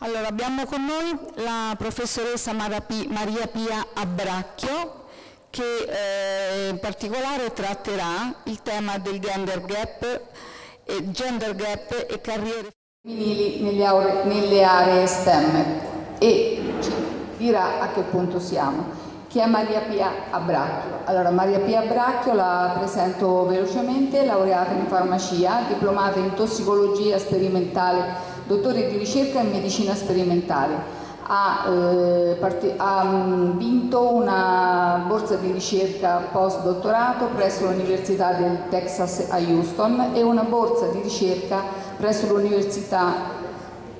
Allora, abbiamo con noi la professoressa Maria Pia Abbracchio che eh, in particolare tratterà il tema del gender gap e, gender gap e carriere femminili nelle, aure, nelle aree STEM e ci dirà a che punto siamo. Chi è Maria Pia Abbracchio? Allora, Maria Pia Abbracchio la presento velocemente, laureata in farmacia, diplomata in tossicologia sperimentale dottore di ricerca in medicina sperimentale. Ha, eh, ha, mm, vinto una borsa di ricerca post-dottorato presso l'Università del Texas a Houston e una borsa di ricerca presso l'Università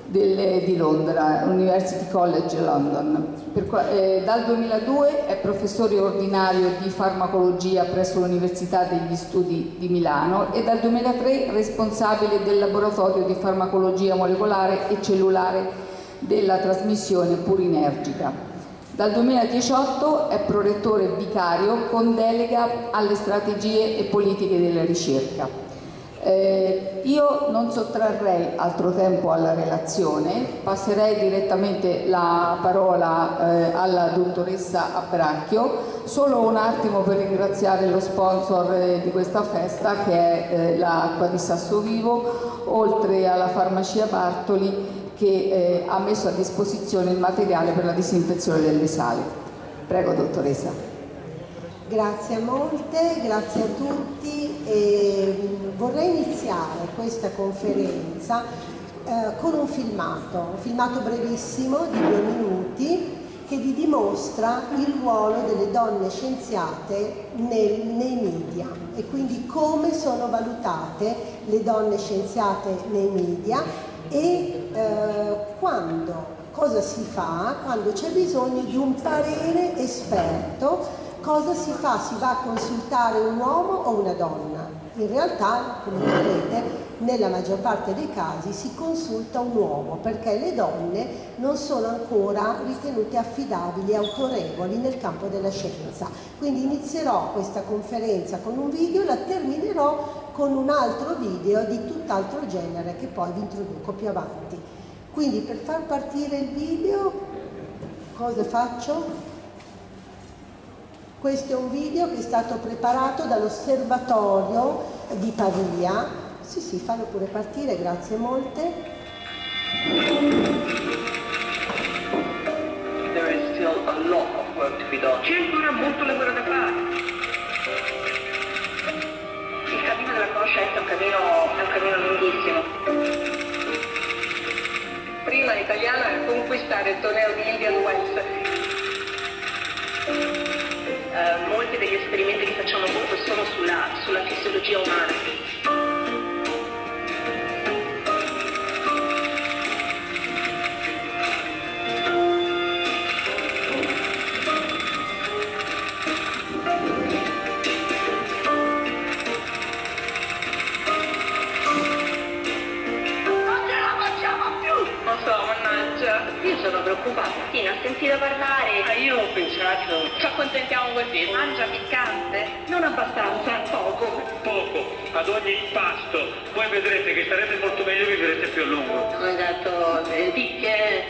del, di Londra, University College London. Per, eh, dal 2002 è professore ordinario di farmacologia presso l'Università degli Studi di Milano e dal 2003 responsabile del laboratorio di farmacologia molecolare e cellulare della trasmissione purinergica. Dal 2018 è prorettore vicario con delega alle strategie e politiche della ricerca. Eh, io non sottrarrei altro tempo alla relazione, passerei direttamente la parola eh, alla dottoressa Abbracchio, solo un attimo per ringraziare lo sponsor eh, di questa festa che è eh, l'Acqua di Sasso Vivo, oltre alla farmacia Bartoli che eh, ha messo a disposizione il materiale per la disinfezione delle sale. Prego dottoressa. Grazie a molte, grazie a tutti e mm, vorrei iniziare questa conferenza eh, con un filmato, un filmato brevissimo di due minuti che vi dimostra il ruolo delle donne scienziate nel, nei media e quindi come sono valutate le donne scienziate nei media e eh, quando, cosa si fa quando c'è bisogno di un parere esperto cosa si fa? Si va a consultare un uomo o una donna? In realtà, come vedrete, nella maggior parte dei casi si consulta un uomo perché le donne non sono ancora ritenute affidabili e autorevoli nel campo della scienza. Quindi inizierò questa conferenza con un video e la terminerò con un altro video di tutt'altro genere che poi vi introduco più avanti. Quindi per far partire il video cosa faccio? Questo è un video che è stato preparato dall'osservatorio di Pavia. Sì, sì, fallo pure partire, grazie molte. There is still a lot of work to be done. C'è ancora molto lavoro da fare. Il cammino della conoscenza è un cammino, è un cammino lunghissimo. Prima l'italiano è conquistare il torneo di Indian Wells eh, molti degli esperimenti che facciamo sono sulla, sulla fisiologia umana. Sentito parlare. Ma io ho pensato. Ci accontentiamo così. Mangia piccante? Non abbastanza, poco. Poco, ad ogni pasto. Poi vedrete che starete molto meglio e vivrete più a lungo. Ho mangiato lenticchie,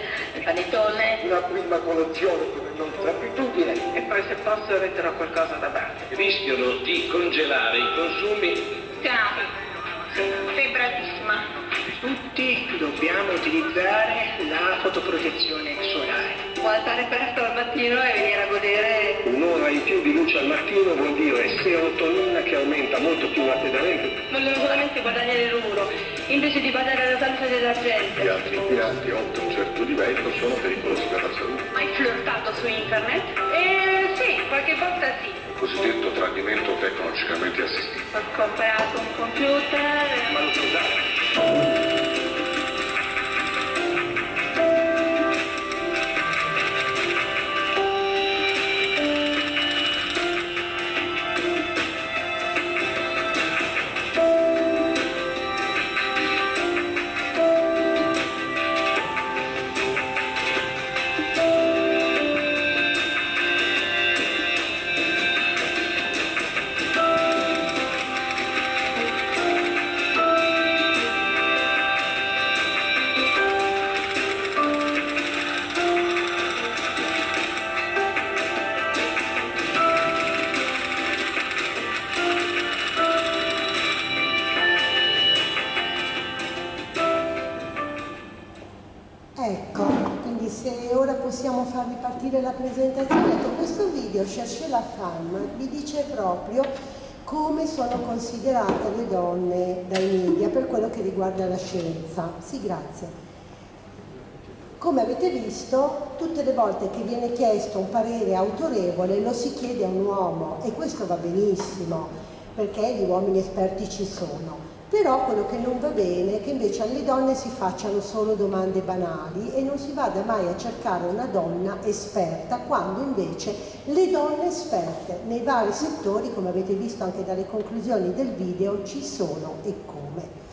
panettone. Una prima colazione come nostra abitudine. E poi se posso metterò qualcosa da parte. Rischiano di congelare i consumi. Sì, Febbratissima. Tutti dobbiamo utilizzare la fotoprotezione solare. Può alzare presto al mattino e venire a godere. Un'ora in più di luce al mattino vuol dire serotonina che aumenta molto più rapidamente. Vogliono solamente guadagnare il numero, invece di badare alla salute della gente. Gli altri inquinanti oltre un certo livello sono pericolosi per la salute. Hai flirtato su internet? Eh sì, qualche volta sì. Cosiddetto tradimento tecnologicamente assistito. Ho comprato un computer. Ma lo so usare. Ora possiamo far ripartire la presentazione, ecco, questo video, Cherchez la femme, vi dice proprio come sono considerate le donne dai media per quello che riguarda la scienza. Sì, grazie. Come avete visto, tutte le volte che viene chiesto un parere autorevole lo si chiede a un uomo e questo va benissimo perché gli uomini esperti ci sono. Però quello che non va bene è che invece alle donne si facciano solo domande banali e non si vada mai a cercare una donna esperta, quando invece le donne esperte nei vari settori, come avete visto anche dalle conclusioni del video, ci sono e come.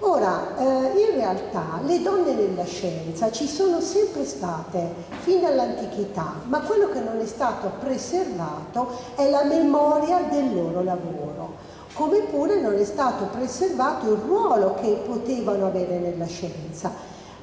Ora, eh, in realtà le donne nella scienza ci sono sempre state fin dall'antichità, ma quello che non è stato preservato è la memoria del loro lavoro come pure non è stato preservato il ruolo che potevano avere nella scienza.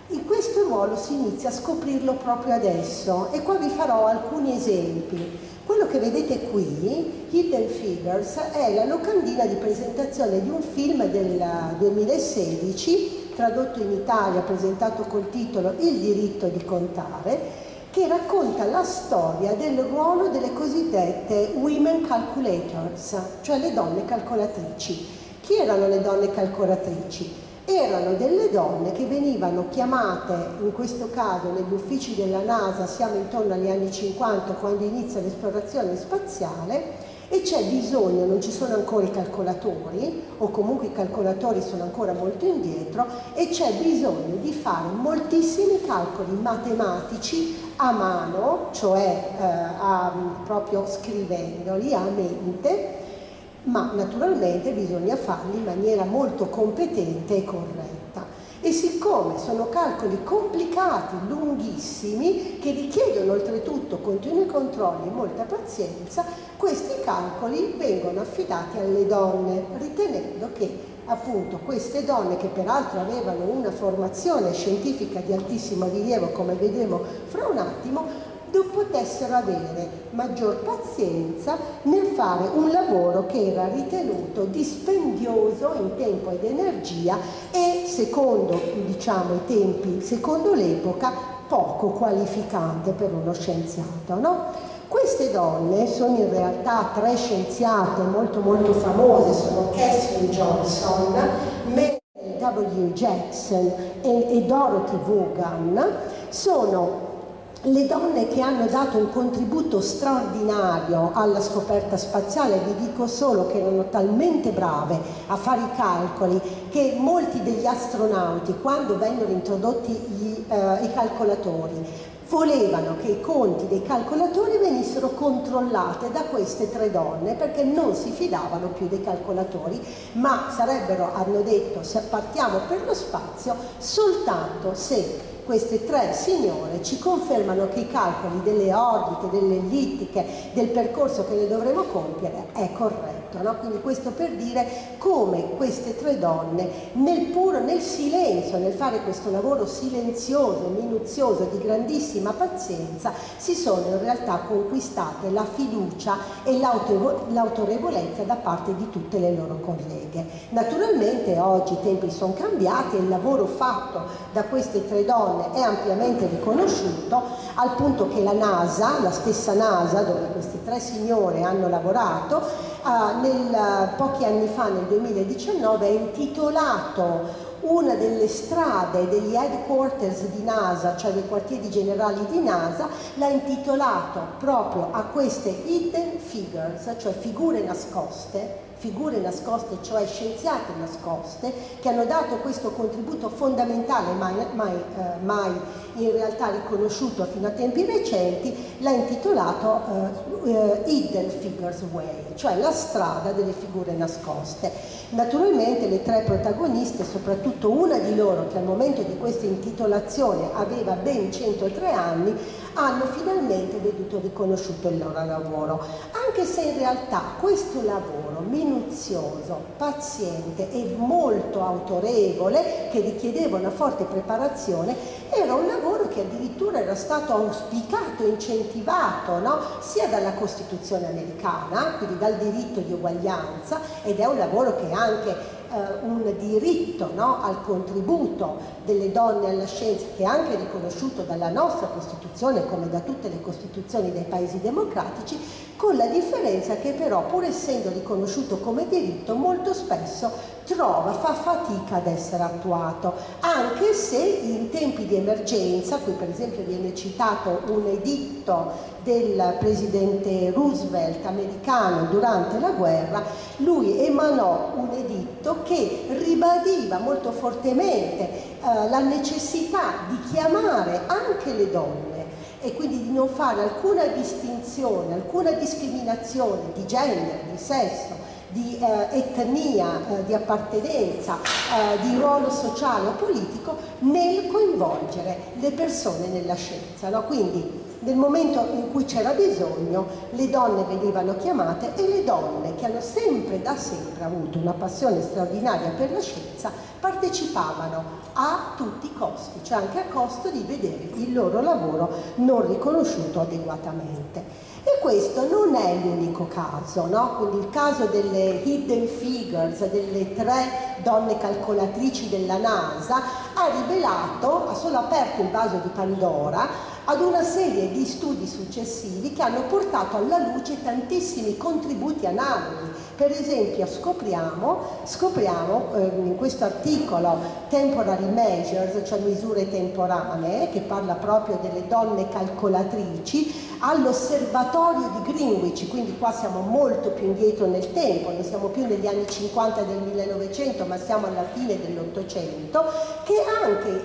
In questo ruolo si inizia a scoprirlo proprio adesso e qua vi farò alcuni esempi. Quello che vedete qui, Hidden Figures, è la locandina di presentazione di un film del 2016 tradotto in Italia, presentato col titolo Il diritto di contare, che racconta la storia del ruolo delle cosiddette women calculators, cioè le donne calcolatrici. Chi erano le donne calcolatrici? Erano delle donne che venivano chiamate, in questo caso negli uffici della NASA, siamo intorno agli anni 50 quando inizia l'esplorazione spaziale, e c'è bisogno, non ci sono ancora i calcolatori o comunque i calcolatori sono ancora molto indietro e c'è bisogno di fare moltissimi calcoli matematici a mano, cioè eh, a, proprio scrivendoli a mente, ma naturalmente bisogna farli in maniera molto competente e corretta e siccome sono calcoli complicati, lunghissimi, che richiedono oltretutto continui controlli e molta pazienza, questi calcoli vengono affidati alle donne, ritenendo che appunto queste donne che peraltro avevano una formazione scientifica di altissimo rilievo, come vedremo fra un attimo, potessero avere maggior pazienza nel fare un lavoro che era ritenuto dispendioso in tempo ed energia e secondo diciamo, i tempi, secondo l'epoca, poco qualificante per uno scienziato. No? Queste donne sono in realtà tre scienziate molto molto famose, sono Kathleen Johnson, Mary W. Jackson e, e Dorothy Vaughan, sono le donne che hanno dato un contributo straordinario alla scoperta spaziale, vi dico solo che erano talmente brave a fare i calcoli che molti degli astronauti, quando vennero introdotti gli, eh, i calcolatori, volevano che i conti dei calcolatori venissero controllati da queste tre donne perché non si fidavano più dei calcolatori, ma sarebbero, hanno detto, se partiamo per lo spazio soltanto se queste tre signore ci confermano che i calcoli delle orbite, delle ellittiche, del percorso che ne dovremo compiere è corretto. No? Quindi questo per dire come queste tre donne nel puro, nel silenzio, nel fare questo lavoro silenzioso, minuzioso, di grandissima pazienza, si sono in realtà conquistate la fiducia e l'autorevolezza da parte di tutte le loro colleghe. Naturalmente oggi i tempi sono cambiati e il lavoro fatto da queste tre donne è ampiamente riconosciuto al punto che la NASA, la stessa NASA dove queste tre signore hanno lavorato, eh, nel, pochi anni fa, nel 2019, ha intitolato una delle strade degli headquarters di NASA, cioè dei quartieri generali di NASA, l'ha intitolato proprio a queste hidden figures, cioè figure nascoste, figure nascoste, cioè scienziate nascoste, che hanno dato questo contributo fondamentale, mai, mai, eh, mai in realtà riconosciuto fino a tempi recenti, l'ha intitolato uh, uh, Hidden Figures Way, cioè la strada delle figure nascoste. Naturalmente le tre protagoniste, soprattutto una di loro che al momento di questa intitolazione aveva ben 103 anni, hanno finalmente veduto riconosciuto il loro lavoro, anche se in realtà questo lavoro minuzioso, paziente e molto autorevole, che richiedeva una forte preparazione, era un lavoro che addirittura era stato auspicato, incentivato, no? sia dalla Costituzione americana, quindi dal diritto di uguaglianza, ed è un lavoro che anche eh, un diritto no, al contributo delle donne alla scienza che è anche riconosciuto dalla nostra Costituzione come da tutte le Costituzioni dei paesi democratici, con la differenza che però pur essendo riconosciuto come diritto molto spesso trova, fa fatica ad essere attuato, anche se in tempi di emergenza, qui per esempio viene citato un editto del presidente Roosevelt americano durante la guerra, lui emanò un editto che ribadiva molto fortemente eh, la necessità di chiamare anche le donne e quindi di non fare alcuna distinzione, alcuna discriminazione di genere, di sesso, di eh, etnia, eh, di appartenenza, eh, di ruolo sociale o politico nel coinvolgere le persone nella scienza. No? Quindi nel momento in cui c'era bisogno le donne venivano chiamate e le donne che hanno sempre da sempre avuto una passione straordinaria per la scienza partecipavano a tutti i costi, cioè anche a costo di vedere il loro lavoro non riconosciuto adeguatamente. E questo non è l'unico caso, no? quindi il caso delle hidden figures, delle tre donne calcolatrici della NASA, ha rivelato, ha solo aperto il vaso di Pandora ad una serie di studi successivi che hanno portato alla luce tantissimi contributi analoghi. Per esempio scopriamo, scopriamo eh, in questo articolo Temporary Measures, cioè misure temporanee, che parla proprio delle donne calcolatrici, all'osservatorio di Greenwich, quindi qua siamo molto più indietro nel tempo, non siamo più negli anni 50 del 1900, ma siamo alla fine dell'Ottocento, che anche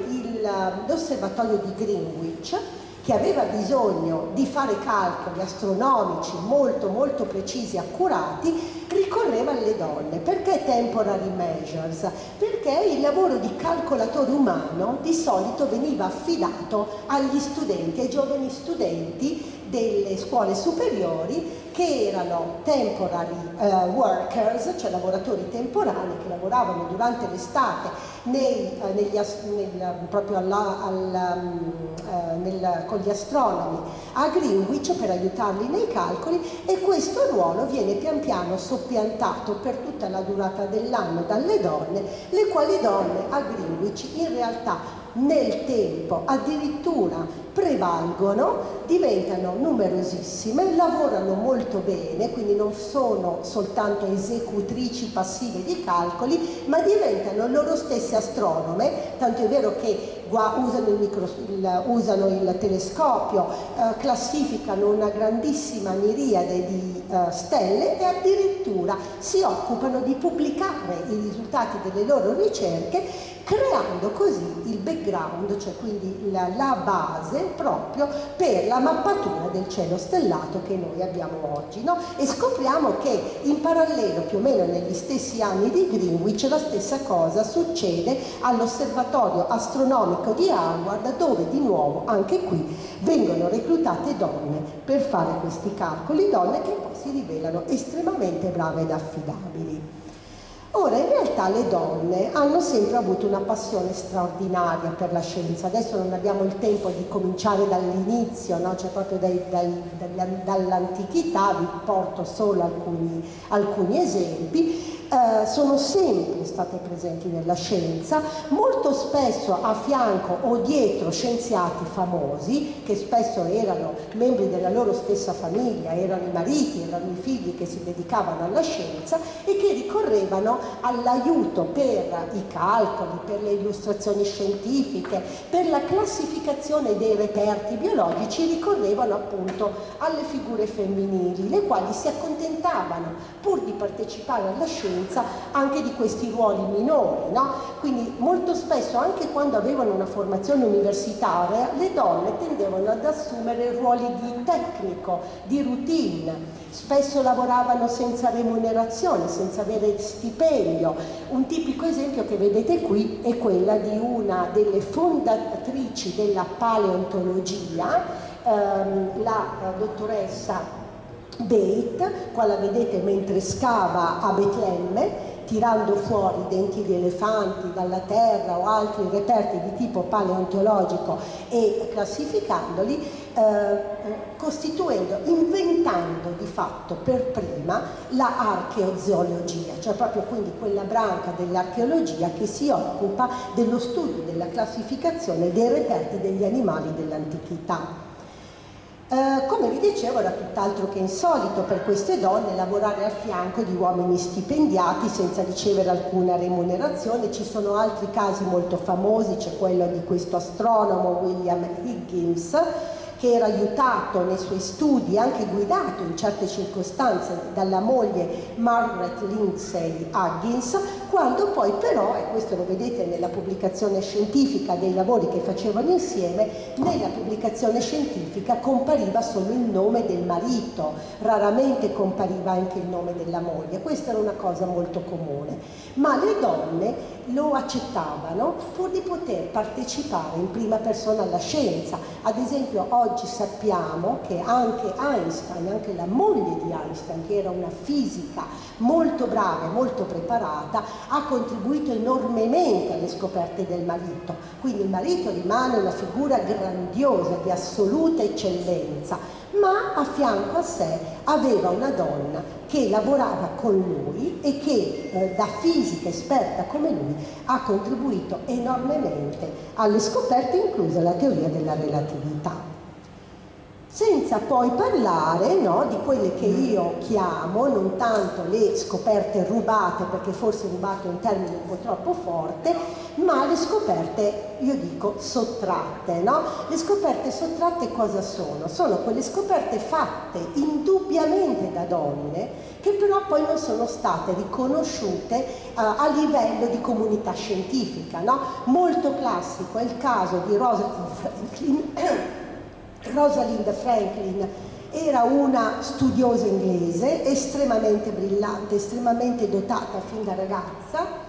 l'osservatorio di Greenwich che aveva bisogno di fare calcoli astronomici molto molto precisi e accurati, ricorreva alle donne. Perché temporary measures? Perché il lavoro di calcolatore umano di solito veniva affidato agli studenti, ai giovani studenti delle scuole superiori che erano temporary uh, workers, cioè lavoratori temporanei che lavoravano durante l'estate nei, uh, nel, proprio alla, alla, uh, nel, con gli astronomi a Greenwich per aiutarli nei calcoli e questo ruolo viene pian piano soppiantato per tutta la durata dell'anno dalle donne, le quali donne a Greenwich in realtà nel tempo addirittura prevalgono, diventano numerosissime, lavorano molto bene, quindi non sono soltanto esecutrici passive di calcoli, ma diventano loro stesse astronome, tanto è vero che usano il, micro, il, usano il telescopio, eh, classificano una grandissima miriade di eh, stelle e addirittura si occupano di pubblicare i risultati delle loro ricerche creando così il background, cioè quindi la, la, base proprio per la mappatura del cielo stellato che noi abbiamo oggi. No? E scopriamo che in parallelo, più o meno negli stessi anni di Greenwich, la stessa cosa succede all'osservatorio astronomico di Harvard, dove di nuovo anche qui vengono reclutate donne per fare questi calcoli, donne che poi si rivelano estremamente brave ed affidabili. Ora, in realtà le donne hanno sempre avuto una passione straordinaria per la scienza, adesso non abbiamo il tempo di cominciare dall'inizio, no? cioè proprio dall'antichità, vi porto solo alcuni, alcuni esempi, eh, sono sempre state presenti nella scienza, molto spesso a fianco o dietro scienziati famosi, che spesso erano membri della loro stessa famiglia, erano i mariti, erano i figli che si dedicavano alla scienza e che ricorrevano all'aiuto per i calcoli, per le illustrazioni scientifiche, per la classificazione dei reperti biologici, ricorrevano appunto alle figure femminili, le quali si accontentavano pur di partecipare alla scienza presenza anche di questi ruoli minori, no? quindi molto spesso anche quando avevano una formazione universitaria le donne tendevano ad assumere ruoli di tecnico, di routine, spesso lavoravano senza remunerazione, senza avere stipendio. Un tipico esempio che vedete qui è quella di una delle fondatrici della paleontologia, ehm, la eh, dottoressa Beit, qua la vedete mentre scava a Betlemme, tirando fuori denti di elefanti dalla terra o altri reperti di tipo paleontologico e classificandoli, eh, costituendo, inventando di fatto per prima la archeozoologia, cioè proprio quindi quella branca dell'archeologia che si occupa dello studio, della classificazione dei reperti degli animali dell'antichità. Eh, come vi dicevo era tutt'altro che insolito per queste donne lavorare a fianco di uomini stipendiati senza ricevere alcuna remunerazione. Ci sono altri casi molto famosi, c'è quello di questo astronomo William Higgins che era aiutato nei suoi studi, anche guidato in certe circostanze dalla moglie Margaret Lindsay Huggins, quando poi però, e questo lo vedete nella pubblicazione scientifica dei lavori che facevano insieme, nella pubblicazione scientifica compariva solo il nome del marito, raramente compariva anche il nome della moglie, questa era una cosa molto comune, ma le donne lo accettavano pur di poter partecipare in prima persona alla scienza. Ad esempio oggi sappiamo che anche Einstein, anche la moglie di Einstein, che era una fisica molto brava e molto preparata, ha contribuito enormemente alle scoperte del marito. Quindi il marito rimane una figura grandiosa, di assoluta eccellenza ma a fianco a sé aveva una donna che lavorava con lui e che eh, da fisica esperta come lui ha contribuito enormemente alle scoperte, inclusa la teoria della relatività. Senza poi parlare no, di quelle che io chiamo, non tanto le scoperte rubate, perché forse rubato è un termine un po' troppo forte, ma le scoperte, io dico, sottratte. No? Le scoperte sottratte cosa sono? Sono quelle scoperte fatte indubbiamente da donne che però poi non sono state riconosciute uh, a livello di comunità scientifica. No? Molto classico è il caso di Rosa Franklin Rosalind Franklin era una studiosa inglese, estremamente brillante, estremamente dotata fin da ragazza,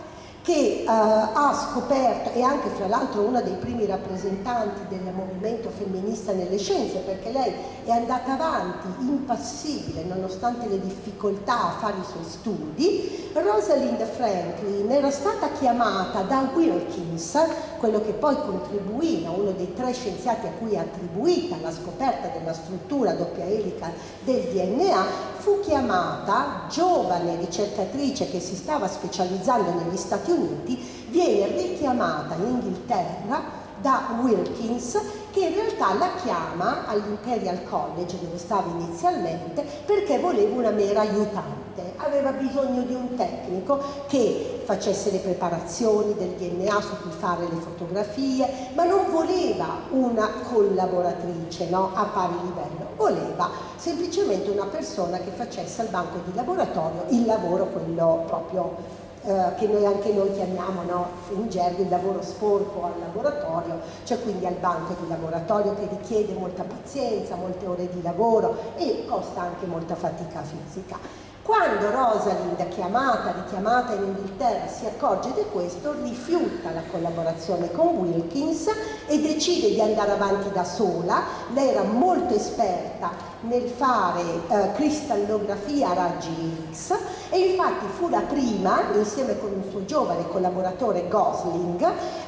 che eh, ha scoperto, e anche fra l'altro una dei primi rappresentanti del movimento femminista nelle scienze, perché lei è andata avanti impassibile nonostante le difficoltà a fare i suoi studi, Rosalind Franklin era stata chiamata da Wilkins, quello che poi contribuì, uno dei tre scienziati a cui è attribuita la scoperta della struttura doppia elica del DNA, fu chiamata, giovane ricercatrice che si stava specializzando negli Stati Uniti, viene richiamata in Inghilterra da Wilkins che in realtà la chiama all'Imperial College dove stava inizialmente perché voleva una mera aiutante, aveva bisogno di un tecnico che facesse le preparazioni del DNA su cui fare le fotografie, ma non voleva una collaboratrice no, a pari livello, voleva semplicemente una persona che facesse al banco di laboratorio il lavoro quello proprio eh, che noi anche noi chiamiamo no, in gergo il lavoro sporco al laboratorio, cioè quindi al banco di laboratorio che richiede molta pazienza, molte ore di lavoro e costa anche molta fatica fisica. Quando Rosalind, chiamata, richiamata in Inghilterra, si accorge di questo, rifiuta la collaborazione con Wilkins e decide di andare avanti da sola. Lei era molto esperta nel fare eh, cristallografia a raggi X e infatti fu la prima, insieme con un suo giovane collaboratore Gosling,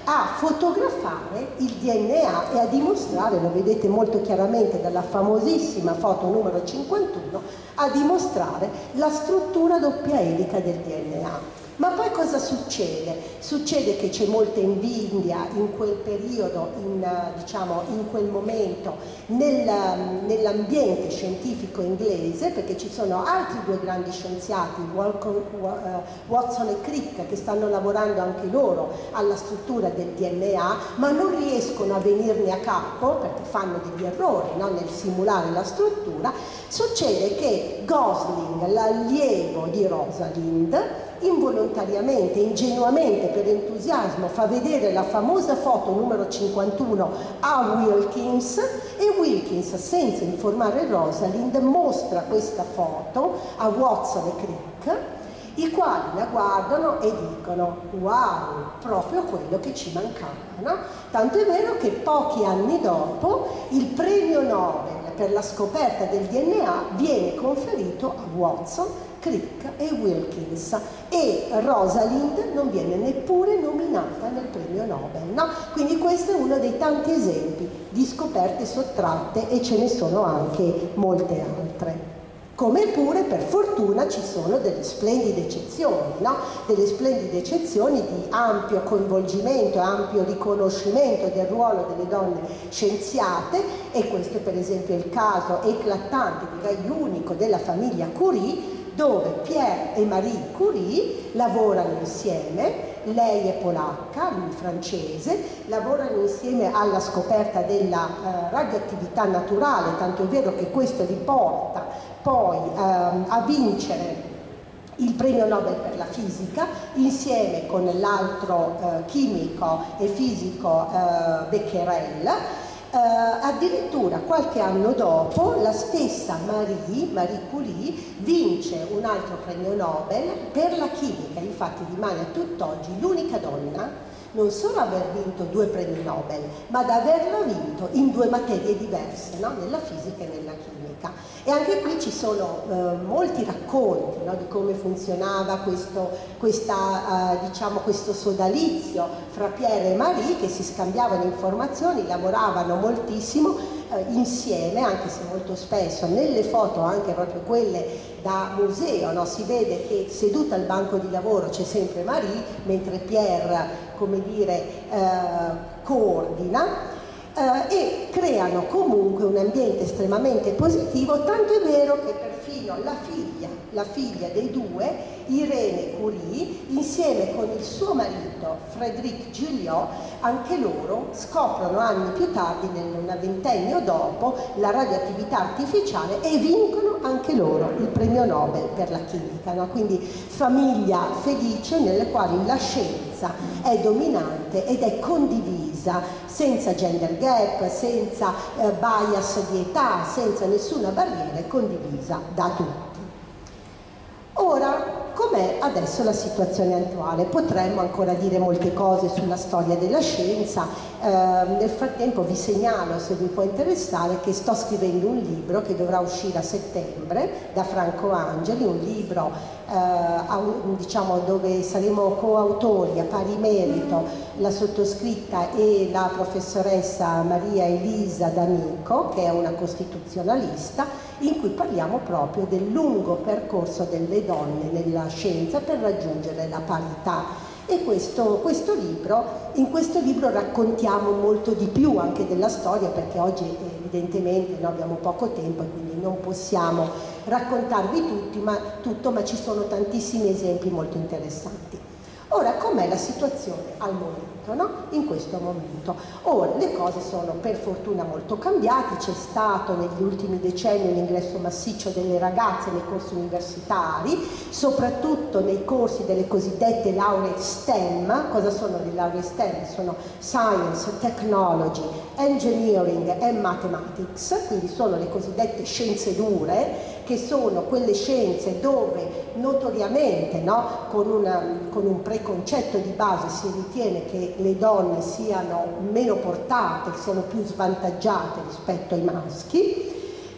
a fotografare il DNA e a dimostrare, lo vedete molto chiaramente dalla famosissima foto numero 51, a dimostrare la struttura doppia elica del DNA. Ma poi cosa succede? Succede che c'è molta invidia in quel periodo, in, diciamo, in quel momento, nel, nell'ambiente scientifico inglese, perché ci sono altri due grandi scienziati, eh, Watson e Crick, che stanno lavorando anche loro alla struttura del DNA, ma non riescono a venirne a capo, perché fanno degli errori no? nel simulare la struttura, succede che Gosling, l'allievo di Rosalind, involontariamente, ingenuamente, per entusiasmo, fa vedere la famosa foto numero 51 a Wilkins e Wilkins, senza informare Rosalind, mostra questa foto a Watson e Crick, i quali la guardano e dicono wow, proprio quello che ci mancava. No? Tanto è vero che pochi anni dopo il premio Nobel per la scoperta del DNA viene conferito a Watson Crick e Wilkins e Rosalind non viene neppure nominata nel premio Nobel. No? Quindi questo è uno dei tanti esempi di scoperte sottratte e ce ne sono anche molte altre. Come pure per fortuna ci sono delle splendide eccezioni, no? delle splendide eccezioni di ampio coinvolgimento, ampio riconoscimento del ruolo delle donne scienziate e questo è per esempio il caso eclatante, direi unico, della famiglia Curie dove Pierre e Marie Curie lavorano insieme, lei è polacca, lui francese, lavorano insieme alla scoperta della eh, radioattività naturale, tanto è vero che questo li porta poi ehm, a vincere il premio Nobel per la fisica insieme con l'altro eh, chimico e fisico eh, Becquerel Uh, addirittura qualche anno dopo la stessa Marie, Marie Curie vince un altro premio Nobel per la chimica, infatti rimane a tutt'oggi l'unica donna non solo aver vinto due premi Nobel, ma ad averlo vinto in due materie diverse, no? nella fisica e nella chimica. E anche qui ci sono eh, molti racconti no? di come funzionava questo, questa, eh, diciamo, questo sodalizio fra Pierre e Marie che si scambiavano informazioni, lavoravano moltissimo eh, insieme, anche se molto spesso nelle foto, anche proprio quelle da museo, no? si vede che seduta al banco di lavoro c'è sempre Marie, mentre Pierre, come dire, eh, coordina. Eh, e creano comunque un ambiente estremamente positivo, tanto è vero che perfino la figlia, la figlia dei due Irene Curie, insieme con il suo marito Frédéric Giuliot, anche loro scoprono anni più tardi, nel ventennio dopo, la radioattività artificiale e vincono anche loro il premio Nobel per la chimica. No? Quindi famiglia felice nelle quali la scienza è dominante ed è condivisa senza gender gap, senza eh, bias di età, senza nessuna barriera, condivisa da tutti. Ora, com'è adesso la situazione attuale. Potremmo ancora dire molte cose sulla storia della scienza, eh, nel frattempo vi segnalo, se vi può interessare, che sto scrivendo un libro che dovrà uscire a settembre da Franco Angeli, un libro eh, diciamo, dove saremo coautori a pari merito la sottoscritta e la professoressa Maria Elisa D'Amico, che è una costituzionalista, in cui parliamo proprio del lungo percorso delle donne nella scienza per raggiungere la parità. E questo, questo libro, in questo libro raccontiamo molto di più anche della storia perché oggi evidentemente no, abbiamo poco tempo e quindi non possiamo raccontarvi tutti, ma, tutto, ma ci sono tantissimi esempi molto interessanti. Ora, com'è la situazione al momento? No? in questo momento. Ora, le cose sono per fortuna molto cambiate, c'è stato negli ultimi decenni l'ingresso massiccio delle ragazze nei corsi universitari, soprattutto nei corsi delle cosiddette lauree STEM. Cosa sono le lauree STEM? Sono Science, Technology, Engineering e Mathematics, quindi sono le cosiddette scienze dure, che sono quelle scienze dove notoriamente no, con, una, con un preconcetto di base si ritiene che le donne siano meno portate, siano più svantaggiate rispetto ai maschi,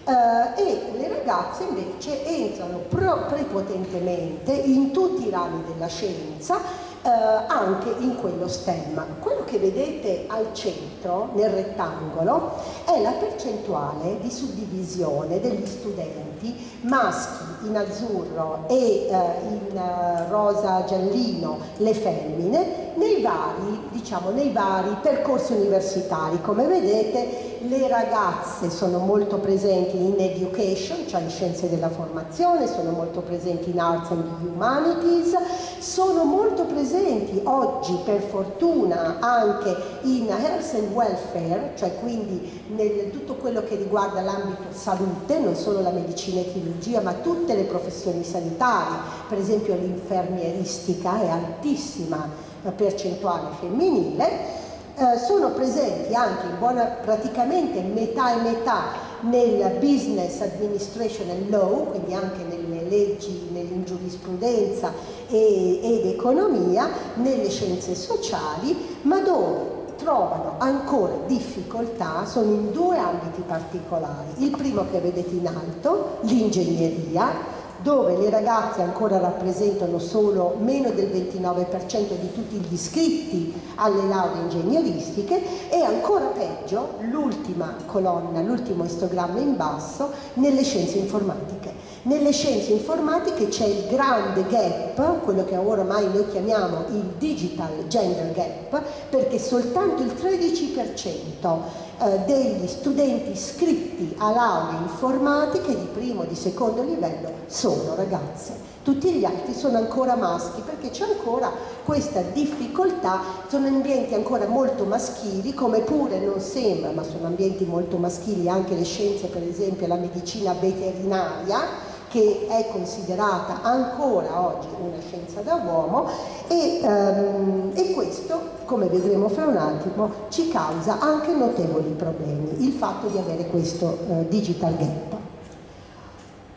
Uh, e le ragazze invece entrano prepotentemente in tutti i rami della scienza eh, anche in quello stemma. Quello che vedete al centro, nel rettangolo, è la percentuale di suddivisione degli studenti maschi in azzurro e eh, in uh, rosa giallino le femmine nei vari, diciamo, nei vari percorsi universitari. Come vedete le ragazze sono molto presenti in education, cioè in scienze della formazione, sono molto presenti in arts and humanities, sono molto presenti oggi per fortuna anche in health and welfare, cioè quindi nel tutto quello che riguarda l'ambito salute, non solo la medicina e chirurgia, ma tutte le professioni sanitarie, per esempio l'infermieristica è altissima percentuale femminile, eh, sono presenti anche in buona praticamente metà e metà nel business administration and law, quindi anche nelle leggi, in giurisprudenza e, ed economia, nelle scienze sociali, ma dove trovano ancora difficoltà sono in due ambiti particolari. Il primo che vedete in alto, l'ingegneria, dove le ragazze ancora rappresentano solo meno del 29% di tutti gli iscritti alle lauree ingegneristiche e ancora peggio l'ultima colonna, l'ultimo istogramma in basso, nelle scienze informatiche. Nelle scienze informatiche c'è il grande gap, quello che ormai noi chiamiamo il digital gender gap, perché soltanto il 13% eh, degli studenti iscritti a lauree informatiche di primo e di secondo livello sono ragazze. Tutti gli altri sono ancora maschi perché c'è ancora questa difficoltà, sono ambienti ancora molto maschili, come pure non sembra, ma sono ambienti molto maschili anche le scienze, per esempio la medicina veterinaria, che è considerata ancora oggi una scienza da uomo e, um, e, questo, come vedremo fra un attimo, ci causa anche notevoli problemi, il fatto di avere questo uh, digital gap.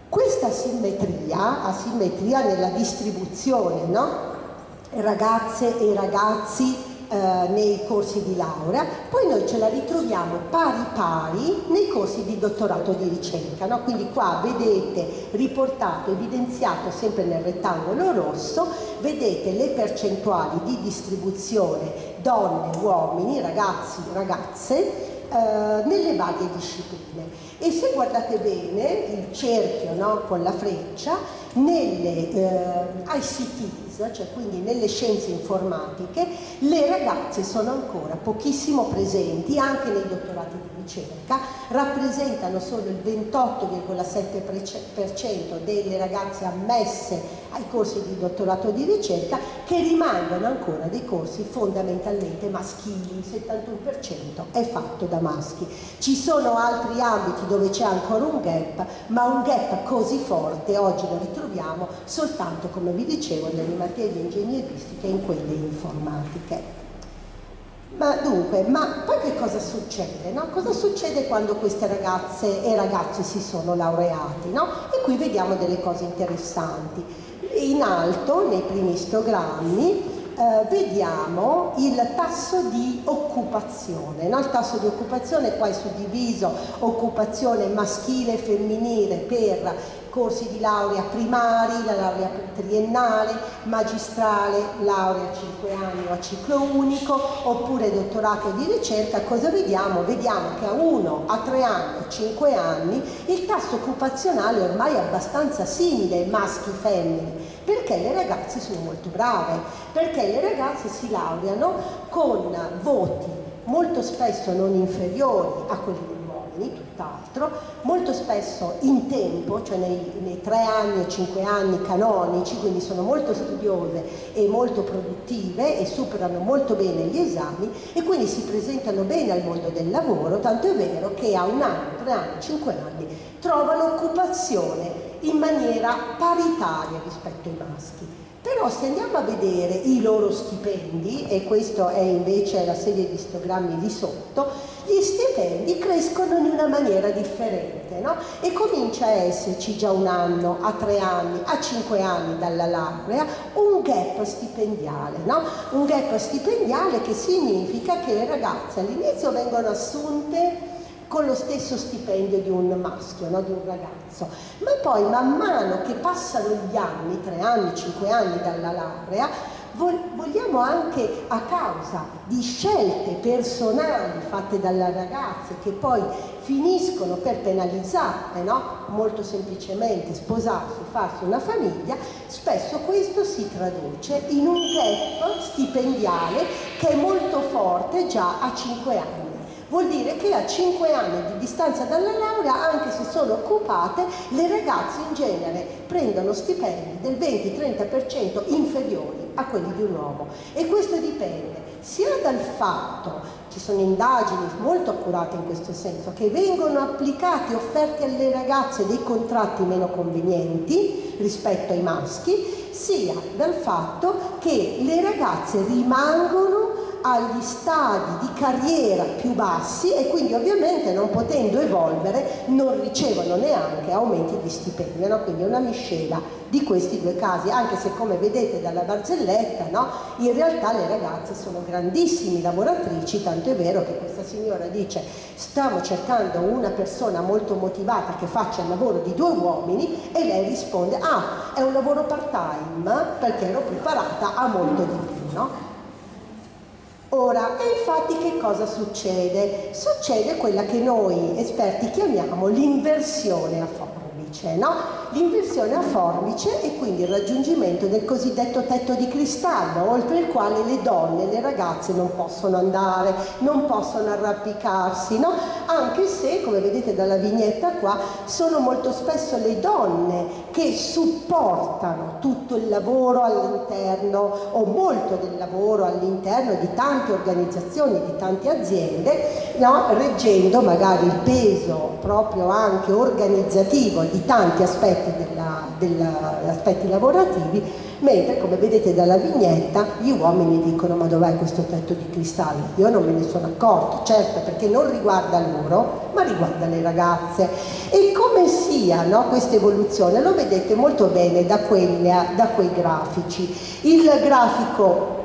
Questa asimmetria, asimmetria nella distribuzione, no? ragazze e ragazzi eh, nei corsi di laurea, poi noi ce la ritroviamo pari pari nei corsi di dottorato di ricerca. No? Quindi qua vedete riportato, evidenziato sempre nel rettangolo rosso, vedete le percentuali di distribuzione donne, uomini, ragazzi, ragazze eh, nelle varie discipline. E se guardate bene il cerchio no, con la freccia, nelle eh, ICT cioè quindi nelle scienze informatiche, le ragazze sono ancora pochissimo presenti anche nei dottorati di ricerca, rappresentano solo il 28,7% delle ragazze ammesse ai corsi di dottorato di ricerca che rimangono ancora dei corsi fondamentalmente maschili, il 71% è fatto da maschi. Ci sono altri ambiti dove c'è ancora un gap, ma un gap così forte oggi lo ritroviamo soltanto, come vi dicevo, nelle materie ingegneristiche e in quelle informatiche. Ma dunque, ma poi che cosa succede? No? Cosa succede quando queste ragazze e ragazzi si sono laureati? No? E qui vediamo delle cose interessanti. In alto, nei primi istogrammi, eh, vediamo il tasso di occupazione. No? Il tasso di occupazione qua è suddiviso occupazione maschile e femminile per corsi di laurea primari, la laurea triennale, magistrale, laurea a 5 anni o a ciclo unico, oppure dottorato di ricerca, cosa vediamo? Vediamo che a 1, a 3 anni, a 5 anni il tasso occupazionale ormai è abbastanza simile maschi-femmini, perché le ragazze sono molto brave, perché le ragazze si laureano con voti molto spesso non inferiori a quelli degli uomini, tutt'altro, molto spesso in tempo, cioè nei, nei tre anni o cinque anni canonici, quindi sono molto studiose e molto produttive e superano molto bene gli esami e quindi si presentano bene al mondo del lavoro, tanto è vero che a un anno, tre anni, cinque anni trovano occupazione in maniera paritaria rispetto ai maschi. Però se andiamo a vedere i loro stipendi, e questa è invece la serie di istogrammi di sotto, gli stipendi crescono in una maniera differente no? e comincia a esserci già un anno, a tre anni, a cinque anni dalla laurea un gap stipendiale, no? un gap stipendiale che significa che le ragazze all'inizio vengono assunte con lo stesso stipendio di un maschio, no? di un ragazzo, ma poi man mano che passano gli anni, tre anni, cinque anni dalla laurea, vogliamo anche a causa di scelte personali fatte dalle ragazze che poi finiscono per penalizzarle, no? molto semplicemente sposarsi, farsi una famiglia, spesso questo si traduce in un gap stipendiale che è molto forte già a cinque anni vuol dire che a 5 anni di distanza dalla laurea, anche se sono occupate, le ragazze in genere prendono stipendi del 20-30% inferiori a quelli di un uomo. E questo dipende sia dal fatto ci sono indagini molto accurate in questo senso, che vengono applicati, offerti alle ragazze dei contratti meno convenienti rispetto ai maschi, sia dal fatto che le ragazze rimangono agli stadi di carriera più bassi e quindi ovviamente non potendo evolvere non ricevono neanche aumenti di stipendio, no? quindi è una miscela di questi due casi, anche se come vedete dalla barzelletta, no? in realtà le ragazze sono grandissime lavoratrici, tanto è vero che questa signora dice stiamo cercando una persona molto motivata che faccia il lavoro di due uomini e lei risponde ah è un lavoro part time perché ero preparata a molto di più. No? Ora, infatti che cosa succede? Succede quella che noi esperti chiamiamo l'inversione a forbice, no? L'inversione a forbice e quindi il raggiungimento del cosiddetto tetto di cristallo, oltre il quale le donne, le ragazze non possono andare, non possono arrampicarsi, no? Anche se, come vedete dalla vignetta qua, sono molto spesso le donne che supportano tutto il lavoro all'interno o molto del lavoro all'interno di tante organizzazioni, di tante aziende, no? reggendo magari il peso proprio anche organizzativo di tanti aspetti degli aspetti lavorativi, mentre come vedete dalla vignetta gli uomini dicono ma dov'è questo tetto di cristallo? Io non me ne sono accorto, certo perché non riguarda loro, ma riguarda le ragazze. E come sia no, questa evoluzione lo vedete molto bene da, quelle, da quei grafici. Il grafico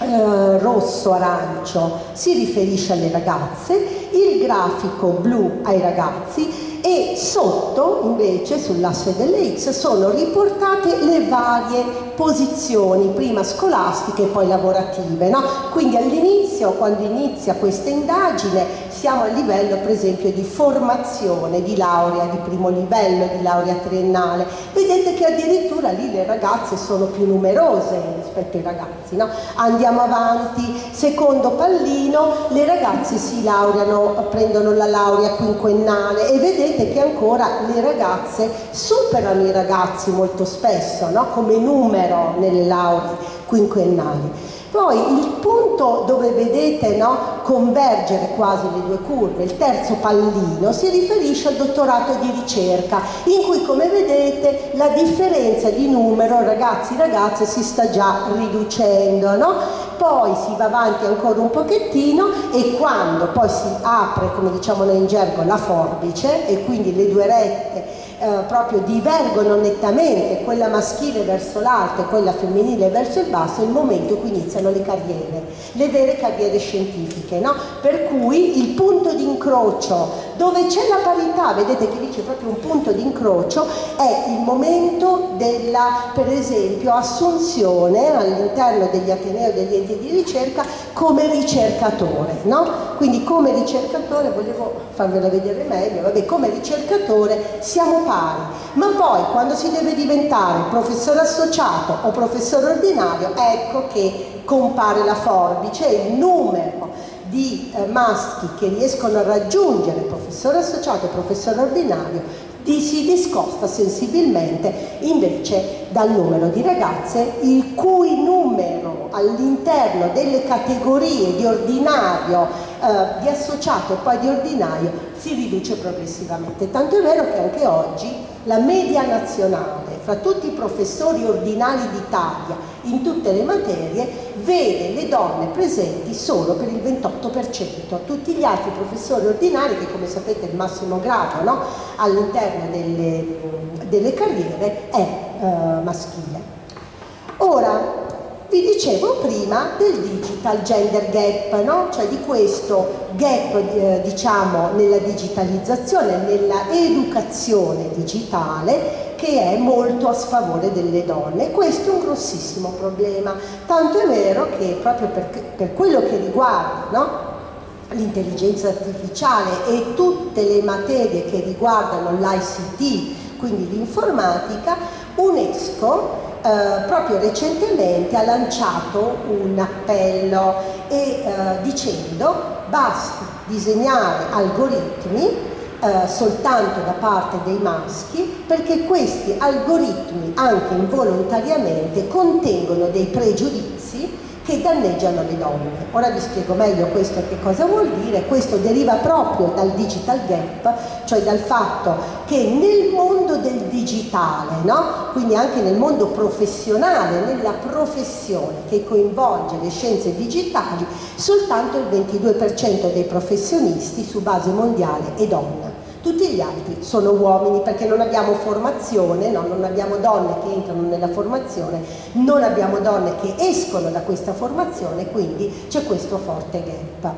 eh, rosso-arancio si riferisce alle ragazze, il grafico blu ai ragazzi e sotto invece sull'asse delle X sono riportate le varie posizioni, prima scolastiche e poi lavorative. No? Quindi all'inizio, quando inizia questa indagine, siamo a livello per esempio di formazione, di laurea di primo livello, di laurea triennale. Vedete che addirittura lì le ragazze sono più numerose rispetto ai ragazzi. No? Andiamo avanti, secondo pallino, le ragazze si laureano, prendono la laurea quinquennale e vedete che ancora le ragazze superano i ragazzi molto spesso no? come numero nelle lauree quinquennali. Poi il punto dove vedete no, convergere quasi le due curve, il terzo pallino, si riferisce al dottorato di ricerca, in cui come vedete la differenza di numero ragazzi-ragazze si sta già riducendo. No? Poi si va avanti ancora un pochettino e quando poi si apre, come diciamo noi in gergo, la forbice e quindi le due rette eh, proprio divergono nettamente, quella maschile verso l'alto e quella femminile verso il basso, è il momento in cui iniziano le carriere, le vere carriere scientifiche, no? Per cui il punto di incrocio dove c'è la parità, vedete che lì c'è proprio un punto di incrocio, è il momento della, per esempio, assunzione all'interno degli Atenei o degli enti di ricerca come ricercatore, no? Quindi come ricercatore, volevo farvela vedere meglio, vabbè, come ricercatore siamo pari, ma poi quando si deve diventare professore associato o professore ordinario, ecco che compare la forbice, il numero di eh, maschi che riescono a raggiungere professore associato e professore ordinario di, si discosta sensibilmente. Invece dal numero di ragazze il cui numero all'interno delle categorie di ordinario, eh, di associato e poi di ordinario si riduce progressivamente. Tanto è vero che anche oggi la media nazionale fra tutti i professori ordinari d'Italia in tutte le materie vede le donne presenti solo per il 28%, tutti gli altri professori ordinari che come sapete il massimo grado no, all'interno delle, delle, carriere è eh, maschile. Ora, vi dicevo prima del digital gender gap, no? cioè di questo gap eh, diciamo nella digitalizzazione, nella educazione digitale che è molto a sfavore delle donne. Questo è un grossissimo problema, tanto è vero che proprio per, per quello che riguarda no? l'intelligenza artificiale e tutte le materie che riguardano l'ICT, quindi l'informatica, UNESCO eh, proprio recentemente ha lanciato un appello e, eh, dicendo basta disegnare algoritmi eh, soltanto da parte dei maschi perché questi algoritmi anche involontariamente contengono dei pregiudizi che danneggiano le donne. Ora vi spiego meglio questo che cosa vuol dire. Questo deriva proprio dal digital gap, cioè dal fatto che nel mondo del digitale, no? quindi anche nel mondo professionale, nella professione che coinvolge le scienze digitali, soltanto il 22% dei professionisti su base mondiale è donna tutti gli altri sono uomini perché non abbiamo formazione, no? non abbiamo donne che entrano nella formazione, non abbiamo donne che escono da questa formazione, quindi c'è questo forte gap.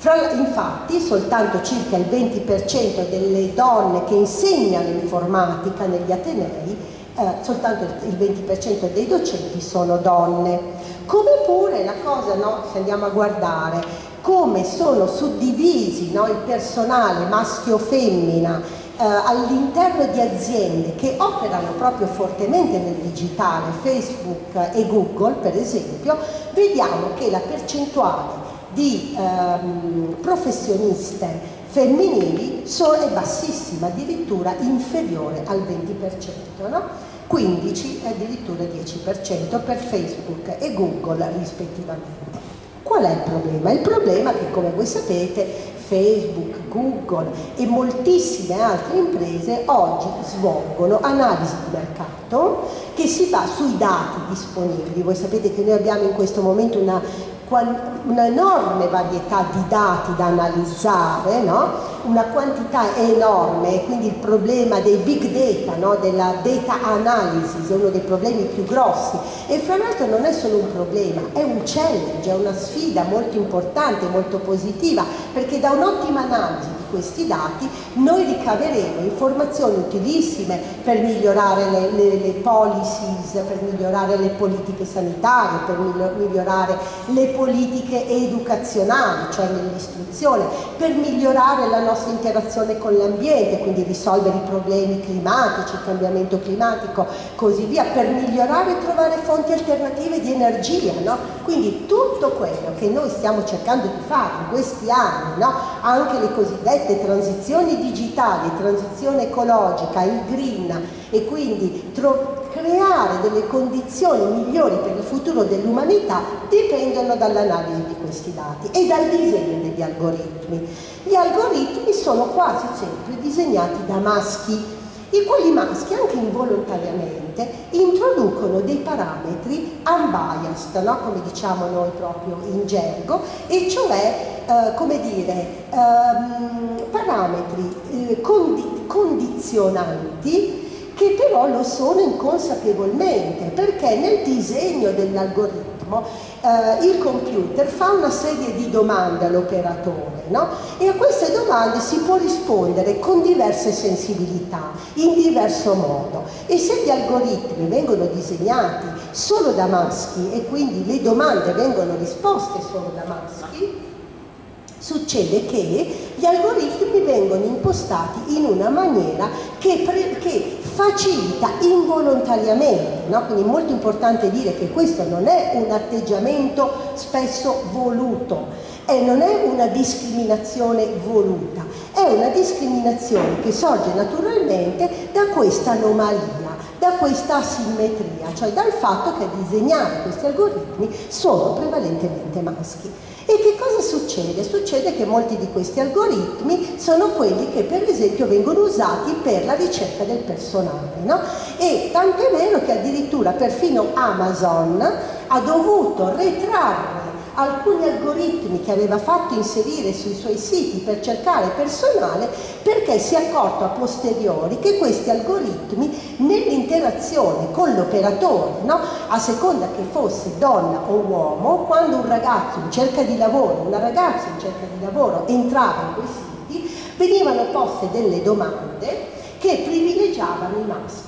Fra, infatti soltanto circa il 20% delle donne che insegnano informatica negli Atenei, eh, soltanto il 20% dei docenti sono donne. Come pure la cosa, no, se andiamo a guardare, come sono suddivisi no, il personale maschio-femmina eh, all'interno di aziende che operano proprio fortemente nel digitale, Facebook e Google per esempio, vediamo che la percentuale di ehm, professioniste femminili è bassissima, addirittura inferiore al 20%. No? 15 e addirittura 10% per Facebook e Google rispettivamente. Qual è il problema? Il problema è che come voi sapete Facebook, Google e moltissime altre imprese oggi svolgono analisi di mercato che si fa sui dati disponibili. Voi sapete che noi abbiamo in questo momento una un'enorme varietà di dati da analizzare, no? una quantità enorme, quindi il problema dei big data, no? della data analysis è uno dei problemi più grossi e fra l'altro non è solo un problema, è un challenge, è una sfida molto importante, molto positiva, perché da un'ottima analisi questi dati noi ricaveremo informazioni utilissime per migliorare le, le, le policies, per migliorare le politiche sanitarie, per migliorare le politiche educazionali, cioè nell'istruzione, per migliorare la nostra interazione con l'ambiente, quindi risolvere i problemi climatici, il cambiamento climatico, così via, per migliorare e trovare fonti alternative di energia. No? Quindi tutto quello che noi stiamo cercando di fare in questi anni, no? anche le cosiddette transizioni digitali, transizione ecologica, il green e quindi creare delle condizioni migliori per il futuro dell'umanità dipendono dall'analisi di questi dati e dal disegno degli algoritmi. Gli algoritmi sono quasi sempre disegnati da maschi, i quali maschi anche involontariamente introducono dei parametri unbiased, no? come diciamo noi proprio in gergo, e cioè, eh, come dire, ehm, parametri eh, condi condizionanti che però lo sono inconsapevolmente, perché nel disegno dell'algoritmo eh, il computer fa una serie di domande all'operatore no? e a queste domande si può rispondere con diverse sensibilità, in diverso modo. E se gli algoritmi vengono disegnati solo da maschi e quindi le domande vengono risposte solo da maschi, succede che gli algoritmi vengono impostati in una maniera che, che facilita involontariamente, no? quindi è molto importante dire che questo non è un atteggiamento spesso voluto, e non è una discriminazione voluta, è una discriminazione che sorge naturalmente da questa anomalia, da questa asimmetria, cioè dal fatto che a disegnare questi algoritmi sono prevalentemente maschi. E che cosa succede? Succede che molti di questi algoritmi sono quelli che per esempio vengono usati per la ricerca del personale. No? E tanto è vero che addirittura perfino Amazon ha dovuto retrarre alcuni algoritmi che aveva fatto inserire sui suoi siti per cercare personale perché si è accorto a posteriori che questi algoritmi nell'interazione con l'operatore, no? a seconda che fosse donna o uomo, quando un ragazzo in cerca di lavoro, una ragazza in cerca di lavoro entrava in quei siti, venivano poste delle domande che privilegiavano i maschi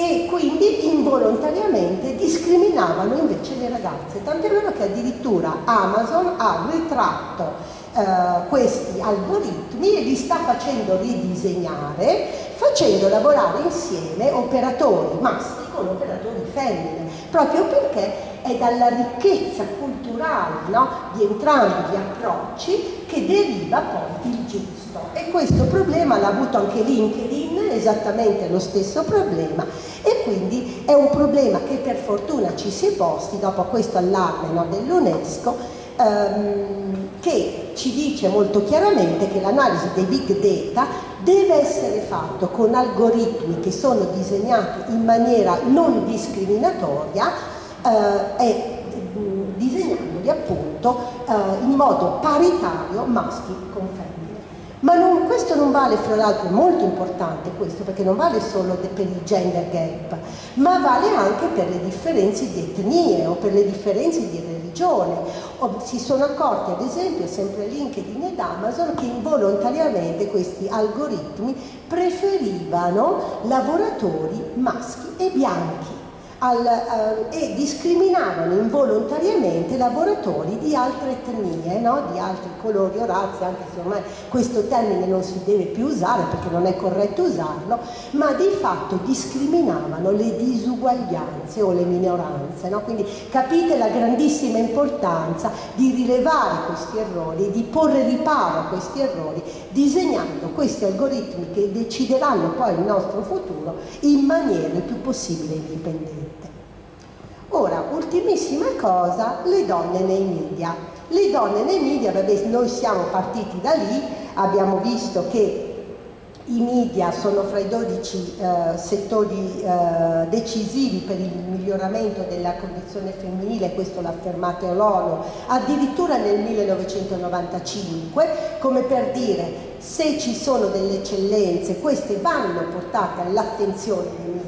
e quindi involontariamente discriminavano invece le ragazze. Tant'è vero che addirittura Amazon ha ritratto eh, questi algoritmi e li sta facendo ridisegnare, facendo lavorare insieme operatori maschi con operatori femmine, proprio perché è dalla ricchezza culturale no, di entrambi gli approcci che deriva poi il giusto visto e questo problema l'ha avuto anche LinkedIn, esattamente lo stesso problema e quindi è un problema che per fortuna ci si è posti dopo questo allarme no, dell'UNESCO ehm, che ci dice molto chiaramente che l'analisi dei big data deve essere fatto con algoritmi che sono disegnati in maniera non discriminatoria eh, e disegnandoli appunto eh, in modo paritario maschi con femmine. Ma non, questo non vale, fra l'altro è molto importante questo, perché non vale solo per il gender gap, ma vale anche per le differenze di etnie o per le differenze di religione. O, si sono accorti, ad esempio, sempre LinkedIn ed Amazon, che involontariamente questi algoritmi preferivano lavoratori maschi e bianchi al, eh, e discriminavano involontariamente lavoratori di altre etnie, no? di altri colori o razze, anche se ormai questo termine non si deve più usare perché non è corretto usarlo, ma di fatto discriminavano le disuguaglianze o le minoranze. No? Quindi capite la grandissima importanza di rilevare questi errori, di porre riparo a questi errori, disegnando questi algoritmi che decideranno poi il nostro futuro in maniera il più possibile indipendente. Ora, ultimissima cosa, le donne nei media. Le donne nei media, vabbè, noi siamo partiti da lì, abbiamo visto che i media sono fra i 12 eh, settori eh, decisivi per il miglioramento della condizione femminile, questo l'ha affermato l'ONU, addirittura nel 1995, come per dire se ci sono delle eccellenze, queste vanno portate all'attenzione dei media